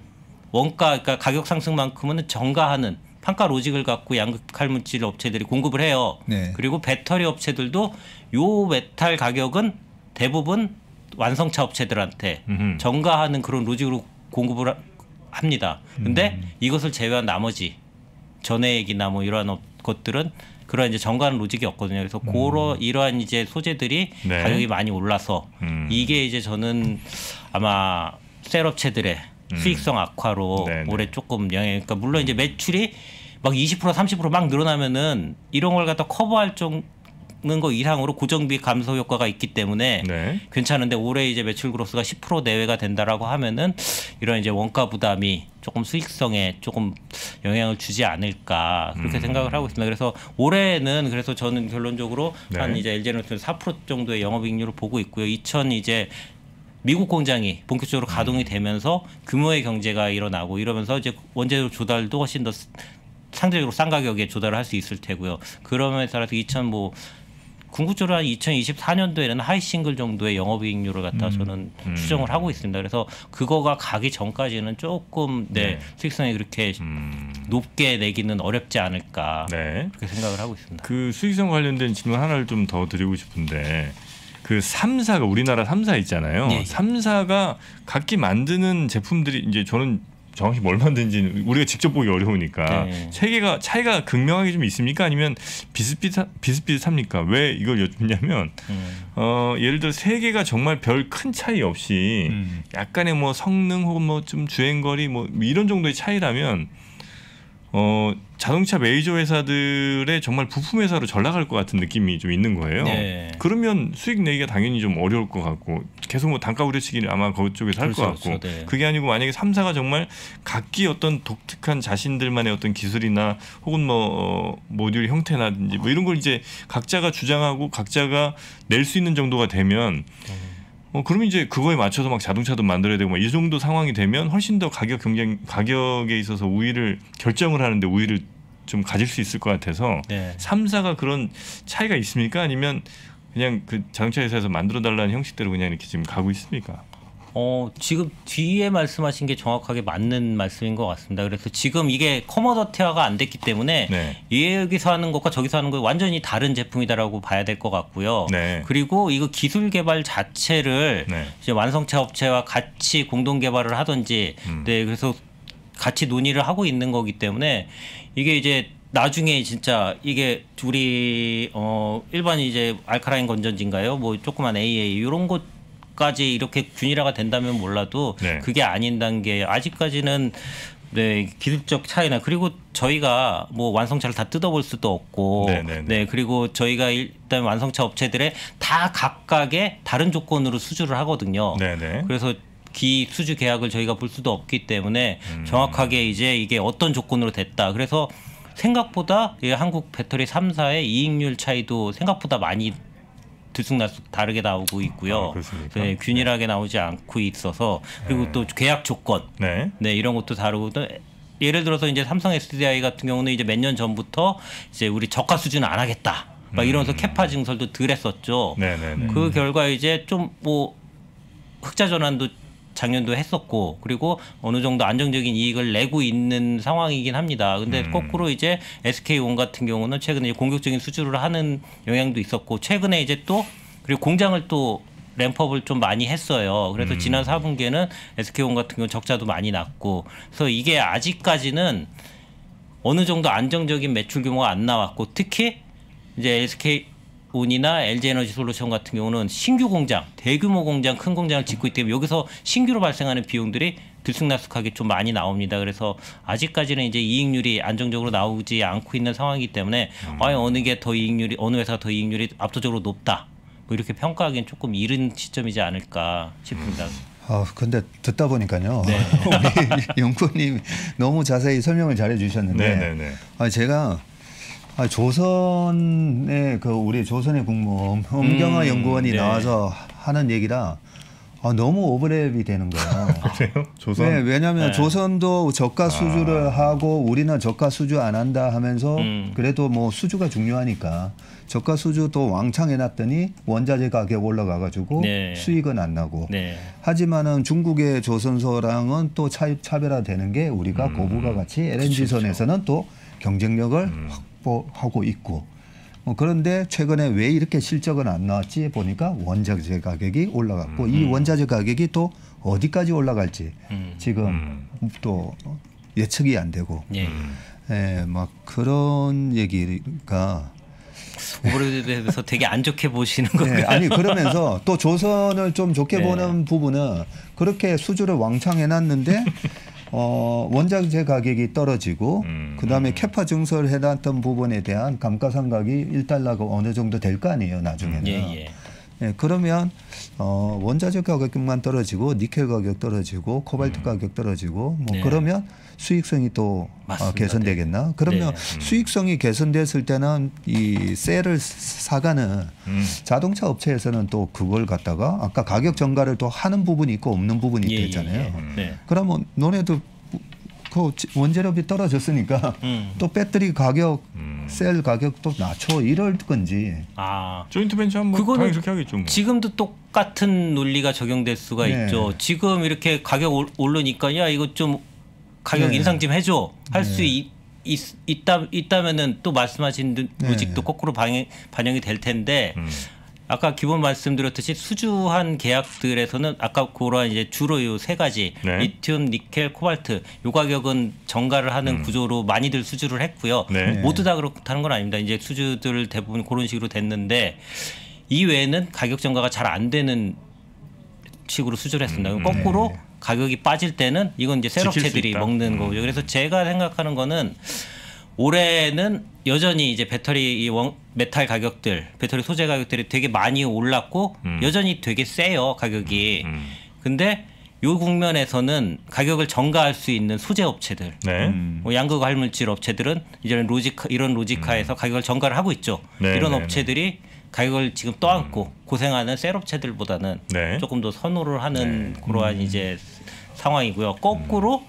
Speaker 3: 원가 그러니까 가격 상승만큼은 전가하는 판가 로직을 갖고 양극 활물질 업체들이 공급을 해요.
Speaker 2: 네.
Speaker 3: 그리고 배터리 업체들도 요 메탈 가격은 대부분 완성차 업체들한테
Speaker 1: 음흠.
Speaker 3: 전가하는 그런 로직으로 공급을 하- 합니다. 근데 이것을 제외한 나머지 전해액이나 뭐 이러한 업- 것들은 그런 이제 전가하는 로직이 없거든요. 그래서 그런 이러한 이제 소재들이
Speaker 1: 네.
Speaker 3: 가격이 많이 올라서
Speaker 1: 음.
Speaker 3: 이게 이제 저는 아마 셀 업체들의 수익성 악화로
Speaker 1: 음. 네, 네.
Speaker 3: 올해 조금 영향. 그러니까 물론 이제 매출이 막 20% 30%막 늘어나면은 이런 걸 갖다 커버할 정는 거 이상으로 고정비 감소 효과가 있기 때문에
Speaker 1: 네.
Speaker 3: 괜찮은데 올해 이제 매출 그로스가 10% 내외가 된다라고 하면은 이런 이제 원가 부담이 조금 수익성에 조금 영향을 주지 않을까 그렇게
Speaker 1: 음.
Speaker 3: 생각을 하고 있습니다. 그래서 올해는 그래서 저는 결론적으로
Speaker 1: 네.
Speaker 3: 한 이제 LG에너지는 4% 정도의 영업이익률을 보고 있고요. 2000 이제 미국 공장이 본격적으로 가동이 되면서 규모의 경제가 일어나고 이러면서 이제 원재료 조달도 훨씬 더 상대적으로 싼 가격에 조달을 할 수 있을 테고요. 그러면 따라서 2000 뭐 궁극적으로 한 2024년도에는 하이 싱글 정도의 영업이익률을 갖다 저는
Speaker 1: 음.
Speaker 3: 추정을 하고 있습니다. 그래서 그거가 가기 전까지는 조금 네,
Speaker 1: 네.
Speaker 3: 수익성이 그렇게
Speaker 1: 음.
Speaker 3: 높게 내기는 어렵지 않을까
Speaker 1: 네.
Speaker 3: 그렇게 생각을 하고 있습니다.
Speaker 1: 그 수익성 관련된 질문 하나를 좀 더 드리고 싶은데 그 3사가 우리나라 3사 있잖아요.
Speaker 3: 예, 예.
Speaker 1: 3사가 각기 만드는 제품들이 이제 저는 정확히 뭘 만드는지 우리가 직접 보기 어려우니까
Speaker 3: 네.
Speaker 1: 세 개가 차이가 극명하게 좀 있습니까? 아니면 비슷비슷 비슷비슷합니까? 왜 이걸 여쭙냐면
Speaker 3: 음.
Speaker 1: 어, 예를 들어 세 개가 정말 별 큰 차이 없이
Speaker 2: 음.
Speaker 1: 약간의 뭐 성능 혹은 뭐 좀 주행거리 뭐 이런 정도의 차이라면 어 자동차 메이저 회사들의 정말 부품 회사로 전락할 것 같은 느낌이 좀 있는 거예요.
Speaker 3: 네.
Speaker 1: 그러면 수익 내기가 당연히 좀 어려울 것 같고 계속 뭐 단가 우려치기는 아마 그쪽에서 할 것 같고.
Speaker 3: 네.
Speaker 1: 그게 아니고 만약에 3사가 정말 각기 어떤 독특한 자신들만의 어떤 기술이나 혹은 뭐 어, 모듈 형태라든지 뭐 이런 걸 이제 각자가 주장하고 각자가 낼 수 있는 정도가 되면 어 그러면 이제 그거에 맞춰서 막 자동차도 만들어야 되고 막이 정도 상황이 되면 훨씬 더 가격 경쟁 가격에 있어서 우위를 결정을 하는데 우위를 좀 가질 수 있을 것 같아서
Speaker 3: 네.
Speaker 1: 삼사가 그런 차이가 있습니까? 아니면 그냥 그 자동차 회사에서 만들어 달라는 형식대로 그냥 이렇게 지금 가고 있습니까?
Speaker 3: 어, 지금 뒤에 말씀하신 게 정확하게 맞는 말씀인 것 같습니다. 그래서 지금 이게 커머더티화가 안 됐기 때문에
Speaker 1: 네.
Speaker 3: 여기서 하는 것과 저기서 하는 거 완전히 다른 제품이다라고 봐야 될 것 같고요.
Speaker 1: 네.
Speaker 3: 그리고 이거 기술 개발 자체를
Speaker 1: 네.
Speaker 3: 이제 완성차 업체와 같이 공동 개발을 하든지
Speaker 1: 음.
Speaker 3: 네 그래서 같이 논의를 하고 있는 거기 때문에 이게 이제 나중에 진짜 이게 우리 어 일반 이제 알카라인 건전지인가요? 뭐 조그만 AA 이런 것 까지 이렇게 균일화가 된다면 몰라도
Speaker 1: 네.
Speaker 3: 그게 아닌 단계 아직까지는 네 기술적 차이나 그리고 저희가 뭐 완성차를 다 뜯어볼 수도 없고
Speaker 1: 네, 네, 네.
Speaker 3: 네 그리고 저희가 일단 완성차 업체들의 다 각각의 다른 조건으로 수주를 하거든요.
Speaker 1: 네네.
Speaker 3: 그래서 기 수주 계약을 저희가 볼 수도 없기 때문에
Speaker 1: 음.
Speaker 3: 정확하게 이제 이게 어떤 조건으로 됐다. 그래서 생각보다 이 한국 배터리 3사의 이익률 차이도 생각보다 많이 들쑥날쑥 다르게 나오고 있고요.
Speaker 1: 아?
Speaker 3: 네, 균일하게 나오지 않고 있어서 그리고 또 계약 조건
Speaker 1: 네.
Speaker 3: 네 이런 것도 다르고 또 예를 들어서 이제 삼성 SDI 같은 경우는 이제 몇 년 전부터 이제 우리 저가 수준은 안 하겠다. 막 이러면서 캐파 증설도 덜 했었죠.
Speaker 1: 음. 네네네.
Speaker 3: 그 결과 이제 좀 뭐 흑자 전환도 작년도 했었고 그리고 어느 정도 안정적인 이익을 내고 있는 상황이긴 합니다. 근데
Speaker 1: 음.
Speaker 3: 거꾸로 이제 SK온 같은 경우는 최근에 공격적인 수주를 하는 영향도 있었고 최근에 이제 또 그리고 공장을 또 램프업을 좀 많이 했어요. 그래서
Speaker 1: 음.
Speaker 3: 지난 4분기에는 SK온 같은 경우 적자도 많이 났고 그래서 이게 아직까지는 어느 정도 안정적인 매출 규모가 안 나왔고 특히 이제 SK 온이나 LG 에너지 솔루션 같은 경우는 신규 공장, 대규모 공장, 큰 공장을 짓고 있기 때문에 여기서 신규로 발생하는 비용들이 들쑥날쑥하게 좀 많이 나옵니다. 그래서 아직까지는 이제 이익률이 안정적으로 나오지 않고 있는 상황이기 때문에 아예 어느 게 더 이익률이 어느 회사가 더 이익률이 압도적으로 높다. 뭐 이렇게 평가하기엔 조금 이른 시점이지 않을까 싶습니다.
Speaker 2: 아 근데 듣다 보니까요.
Speaker 3: 네.
Speaker 2: 우리 연구원님 너무 자세히 설명을 잘해 주셨는데
Speaker 1: 네네네.
Speaker 2: 아 제가 아, 조선의 그 우리 조선의 국모 엄경화
Speaker 3: 음,
Speaker 2: 연구원이
Speaker 3: 네.
Speaker 2: 나와서 하는 얘기라 아, 너무 오버랩이 되는 거예요.
Speaker 1: 그래요? 조선.
Speaker 2: 네, 왜냐하면
Speaker 3: 네.
Speaker 2: 조선도 저가 수주를 하고 우리는 저가 수주 안 한다 하면서
Speaker 3: 음.
Speaker 2: 그래도 뭐 수주가 중요하니까 저가 수주도 왕창 해놨더니 원자재 가격 올라가가지고
Speaker 3: 네.
Speaker 2: 수익은 안 나고
Speaker 3: 네.
Speaker 2: 하지만은 중국의 조선소랑은 또 차, 차별화되는 게 우리가
Speaker 1: 음.
Speaker 2: 고부가 같이 LNG 선에서는 또 경쟁력을
Speaker 1: 음.
Speaker 2: 확 보하고 있고 어, 그런데 최근에 왜 이렇게 실적은 안 나왔지 보니까 원자재 가격이 올라갔고 이 원자재 가격이 또 어디까지 올라갈지
Speaker 3: 음.
Speaker 2: 지금
Speaker 1: 음.
Speaker 2: 또 예측이 안 되고
Speaker 3: 예.
Speaker 2: 예, 막 그런 얘기가
Speaker 3: 오버랩에 대해서 되게 안 좋게 보시는 거
Speaker 2: 네, 아니 그러면서 또 조선을 좀 좋게
Speaker 3: 네.
Speaker 2: 보는 부분은 그렇게 수주를 왕창 해놨는데 어, 원자재 가격이 떨어지고
Speaker 1: 음.
Speaker 2: 그다음에 캐파 증설 해놨던 부분에 대한 감가상각이 1달러가 어느 정도 될 거 아니에요 나중에는.
Speaker 3: 예, 예.
Speaker 2: 예, 그러면 어, 원자재 가격만 떨어지고 니켈 가격 떨어지고 코발트 가격 떨어지고 뭐
Speaker 3: 네.
Speaker 2: 그러면 수익성이 또 어. 개선되겠나? 그러면
Speaker 3: 네.
Speaker 2: 수익성이 개선됐을 때는 이 셀을 사가는
Speaker 1: 음.
Speaker 2: 자동차 업체에서는 또 그걸 갖다가 아까 가격 전가를 또 하는 부분이 있고 없는 부분이
Speaker 3: 예, 예,
Speaker 2: 있잖아요.
Speaker 3: 예. 네.
Speaker 2: 그러면 너네도 그 원재료비 떨어졌으니까
Speaker 3: 음.
Speaker 2: 또 배터리 가격,
Speaker 1: 음.
Speaker 2: 셀 가격도 낮춰 이럴 건지.
Speaker 3: 아
Speaker 1: 조인트 벤처 하면
Speaker 3: 그거는
Speaker 1: 그렇게 하겠죠. 뭐.
Speaker 3: 지금도 똑같은 논리가 적용될 수가
Speaker 2: 네.
Speaker 3: 있죠. 지금 이렇게 가격 올- 오르니까 야 이거 좀 가격
Speaker 2: 네.
Speaker 3: 인상 좀 해줘 할수 있다 있다면은 또 말씀하신 듯
Speaker 2: 네.
Speaker 3: 로직도 거꾸로 반영, 반영이 될 텐데
Speaker 1: 음.
Speaker 3: 아까 기본 말씀드렸듯이 수주한 계약들에서는 아까 그러한 이제 주로 요 세 가지
Speaker 1: 네.
Speaker 3: 리튬, 니켈, 코발트 요 가격은 정가를 하는 구조로 많이들 수주를 했고요.
Speaker 1: 음. 네.
Speaker 3: 모두 다 그렇다는 건 아닙니다. 이제 수주들 대부분 그런 식으로 됐는데 이 외에는 가격 전가가 잘 안 되는 식으로 수주를 했습니다.
Speaker 1: 음.
Speaker 3: 거꾸로 가격이 빠질 때는 이건 이제
Speaker 1: 다.
Speaker 3: 먹는
Speaker 1: 음.
Speaker 3: 거죠. 그래서 제가 생각하는 거는 올해는 여전히 이제 배터리 이 원, 메탈 가격들, 배터리 소재 가격들이 되게 많이 올랐고
Speaker 1: 음.
Speaker 3: 여전히 되게 세요 가격이.
Speaker 1: 음.
Speaker 3: 근데 요 국면에서는 가격을 전가할 수 있는 소재 업체들,
Speaker 1: 네.
Speaker 2: 음.
Speaker 3: 뭐 양극 활물질 업체들은 이제는 logic하 이런 logic하에서 가격을 전가를 하고 있죠.
Speaker 1: 음. 네,
Speaker 3: 이런
Speaker 1: 네, 음.
Speaker 3: 업체들이 가격을 지금 떠안고 고생하는 셀 업체들보다는
Speaker 1: 네.
Speaker 3: 조금 더 선호를 하는 그러한 이제 상황이고요. 거꾸로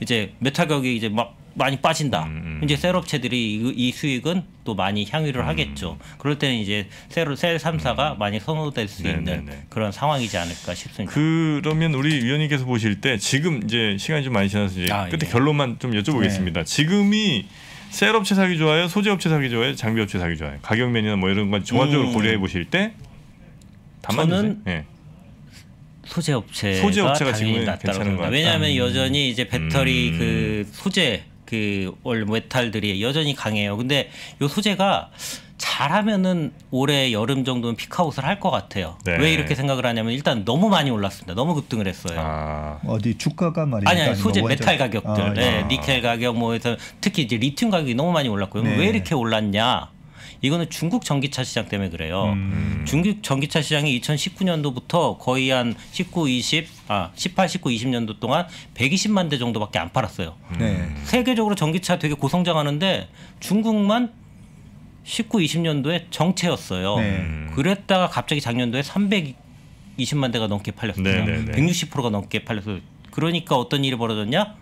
Speaker 3: 이제 메탈 가격이 이제 막 많이 빠진다.
Speaker 1: 음, 음.
Speaker 3: 이제 셀 업체들이 이, 이 수익은 또 많이 향유를 하겠죠. 그럴 때는 이제 셀, 셀 3사가 많이 선호될 수
Speaker 1: 음. 네,
Speaker 3: 있는
Speaker 1: 네, 네.
Speaker 3: 그런 상황이지 않을까 싶습니다.
Speaker 1: 그러면 우리 위원님께서 보실 때 지금 이제 시간이 좀 많이 지나서 이제
Speaker 3: 아,
Speaker 1: 끝에
Speaker 3: 예.
Speaker 1: 결론만 좀 여쭤보겠습니다. 지금이 셀업체 사기 좋아요, 소재업체 사기 좋아요, 장비업체 사기 좋아요. 가격면이나 뭐 이런 건 종합적으로
Speaker 3: 음.
Speaker 1: 고려해 보실 때
Speaker 3: 저는.
Speaker 1: 예.
Speaker 3: 소재 업체가
Speaker 1: 소재 업체가
Speaker 3: 당연히 낫다고 생각합니다. 왜냐하면 여전히 이제 배터리
Speaker 1: 음.
Speaker 3: 그 소재 그 원래 메탈들이 여전히 강해요. 근데 요 소재가 잘하면은 올해 여름 정도는 peak out을 할 것 같아요.
Speaker 1: 네.
Speaker 3: 왜 이렇게 생각을 하냐면 일단 너무 많이 올랐습니다. 너무 급등을 했어요.
Speaker 1: 아,
Speaker 2: 어디 주가가 말입니까
Speaker 3: 아니 아니
Speaker 2: 아니면
Speaker 3: 소재 메탈 가격들,
Speaker 2: 아,
Speaker 3: 네,
Speaker 1: 아.
Speaker 3: 니켈 가격 뭐해서 특히 이제 리튬 가격이 너무 많이 올랐고요.
Speaker 2: 네.
Speaker 3: 왜 이렇게 올랐냐? 이거는 중국 전기차 시장 때문에 그래요.
Speaker 2: 음.
Speaker 3: 중국 전기차 시장이 2019년도부터 거의 한 19, 20, 아 18, 19, 20년도 동안 120만 대 정도밖에 안 팔았어요.
Speaker 2: 네.
Speaker 3: 세계적으로 전기차 되게 고성장하는데 중국만 19, 20년도에 정체였어요.
Speaker 2: 네.
Speaker 3: 그랬다가 갑자기 작년도에 320만 대가 넘게
Speaker 1: 네, 네.
Speaker 3: 160%가 넘게 팔렸어요. 그러니까 어떤 일이 벌어졌냐?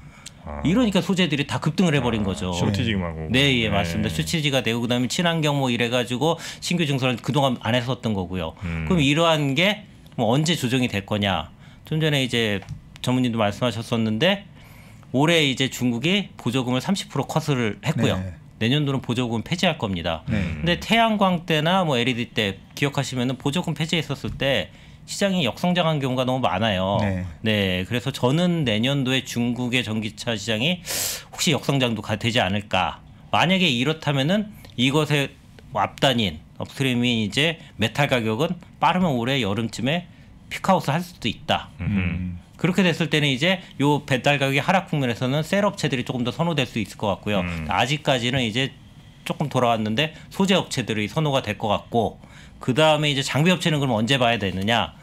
Speaker 1: 아.
Speaker 3: 이러니까 소재들이 다 급등을 해버린 거죠.
Speaker 1: 쇼티지금하고.
Speaker 3: 네, 예, 맞습니다. 수치지가 되고 그다음에 친환경 뭐 이래가지고 신규 증설을 그동안 안 했었던 거고요.
Speaker 1: 음.
Speaker 3: 그럼 이러한 게 뭐 언제 조정이 될 거냐? 좀 전에 이제 전문님도 말씀하셨었는데 올해 이제 중국이 보조금을 30% 컷을 했고요.
Speaker 2: 네.
Speaker 3: 내년도는 보조금 폐지할 겁니다.
Speaker 2: 네.
Speaker 3: 근데 태양광 때나 뭐 LED 때 기억하시면은 보조금 폐지했었을 때 시장이 역성장한 경우가 너무 많아요.
Speaker 2: 네.
Speaker 3: 네, 그래서 저는 내년도에 중국의 전기차 시장이 혹시 역성장도 가- 되지 않을까. 만약에 이렇다면은 이것의 앞단인 upstream이 이제 메탈 가격은 빠르면 올해 여름쯤에 peak out을 할 수도 있다.
Speaker 1: 음.
Speaker 3: 그렇게 됐을 때는 이제 요 메탈 가격의 하락 국면에서는 셀 업체들이 조금 더 선호될 수 있을 것 같고요.
Speaker 1: 음.
Speaker 3: 아직까지는 이제 조금 돌아왔는데 소재 업체들이 선호가 될 것 같고 그 다음에 이제 장비 업체는 그럼 언제 봐야 되느냐?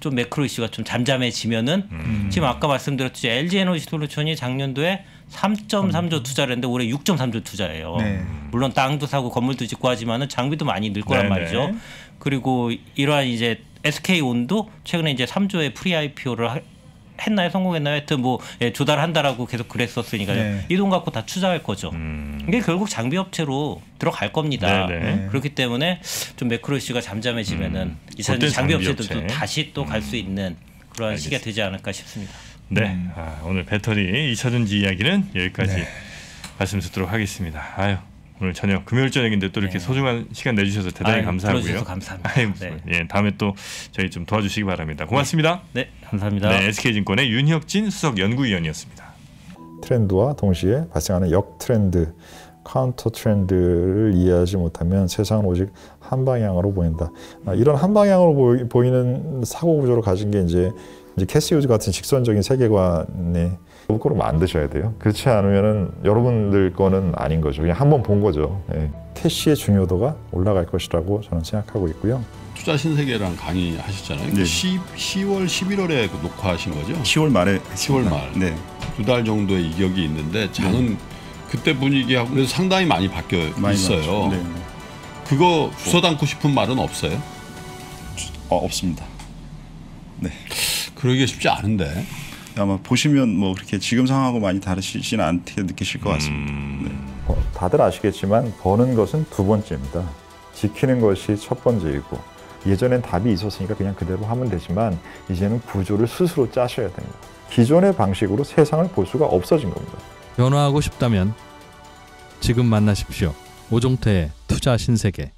Speaker 3: 좀 매크로 이슈가 좀 잠잠해지면은
Speaker 1: 음.
Speaker 3: 지금 아까 말씀드렸듯이 LG 에너지 솔루션이 작년도에 3.3조 투자를 했는데 올해 6.3조 투자예요.
Speaker 2: 네.
Speaker 3: 물론 땅도 사고 건물도 짓고 하지만은 장비도 많이 늘 거란
Speaker 1: 네네.
Speaker 3: 말이죠. 그리고 이러한 이제 SK 온도 최근에 이제 3조의 pre IPO를 했나요? 성공했나요? 하여튼 뭐 예, 조달한다라고 계속 그랬었으니까
Speaker 2: 네.
Speaker 3: 이돈 갖고 다 투자할 거죠.
Speaker 1: 음.
Speaker 3: 이게 결국 장비 업체로 들어갈 겁니다.
Speaker 1: 네네.
Speaker 3: 그렇기 때문에 좀 매크로 이슈가 잠잠해지면은
Speaker 1: 음. 그때
Speaker 3: 장비
Speaker 1: 장비
Speaker 3: 업체들도
Speaker 1: 업체.
Speaker 3: 다시 또 갈수
Speaker 1: 음.
Speaker 3: 있는 그런 시기가
Speaker 1: 알겠습니다.
Speaker 3: 되지 않을까 싶습니다.
Speaker 1: 네. 아, 오늘 배터리 2차 전지 이야기는 여기까지 말씀 듣도록 하겠습니다. 아유. 오늘 저녁 금요일 저녁인데 또 이렇게
Speaker 3: 네.
Speaker 1: 소중한 시간 내주셔서 대단히
Speaker 3: 아유,
Speaker 1: 감사하고요.
Speaker 3: 들어주셔서 감사합니다.
Speaker 1: 아유,
Speaker 3: 네.
Speaker 1: 예, 다음에 또 저희 좀 도와주시기 바랍니다. 고맙습니다.
Speaker 3: 네, 감사합니다.
Speaker 1: 네, SK증권의 윤혁진 수석 연구위원이었습니다.
Speaker 4: 트렌드와 동시에 발생하는 역 트렌드, counter trend를 이해하지 못하면 세상은 오직 한 방향으로 보인다. 아, 이런 한 방향으로 보이, 보이는 사고 구조를 가진 게 이제 이제 캐시 우드 같은 직선적인 세계관 에 거꾸로 만드셔야 돼요. 그렇지 않으면은 여러분들 거는 아닌 거죠. 그냥 한번 본 거죠. 예. 캐시의 중요도가 올라갈 것이라고 저는 생각하고 있고요.
Speaker 5: 투자 신세계랑 강의 하셨잖아요.
Speaker 6: 네.
Speaker 5: 10, 10월 11월에 녹화하신 거죠?
Speaker 6: 10월 말에
Speaker 5: 10월 말.
Speaker 6: 네.
Speaker 5: 두 달 정도의 이격이 있는데 장은 그때 분위기하고 그래서 상당히 많이 바뀌어
Speaker 6: 많이
Speaker 5: 있어요.
Speaker 6: 네.
Speaker 5: 그거 주워 담고 싶은 말은 없어요?
Speaker 6: 어, 없습니다. 네.
Speaker 5: 그러기가 쉽지 않은데.
Speaker 6: 아마 보시면 뭐 그렇게 지금 상황하고 많이 다르시진 않게 느끼실 것 같습니다. 네.
Speaker 4: 어, 다들 아시겠지만 버는 것은 두 번째입니다. 지키는 것이 첫 번째이고 예전엔 답이 있었으니까 그냥 그대로 하면 되지만 이제는 구조를 스스로 짜셔야 됩니다. 기존의 방식으로 세상을 볼 수가 없어진 겁니다.
Speaker 7: 변화하고 싶다면 지금 만나십시오. 오종태의 투자 신세계.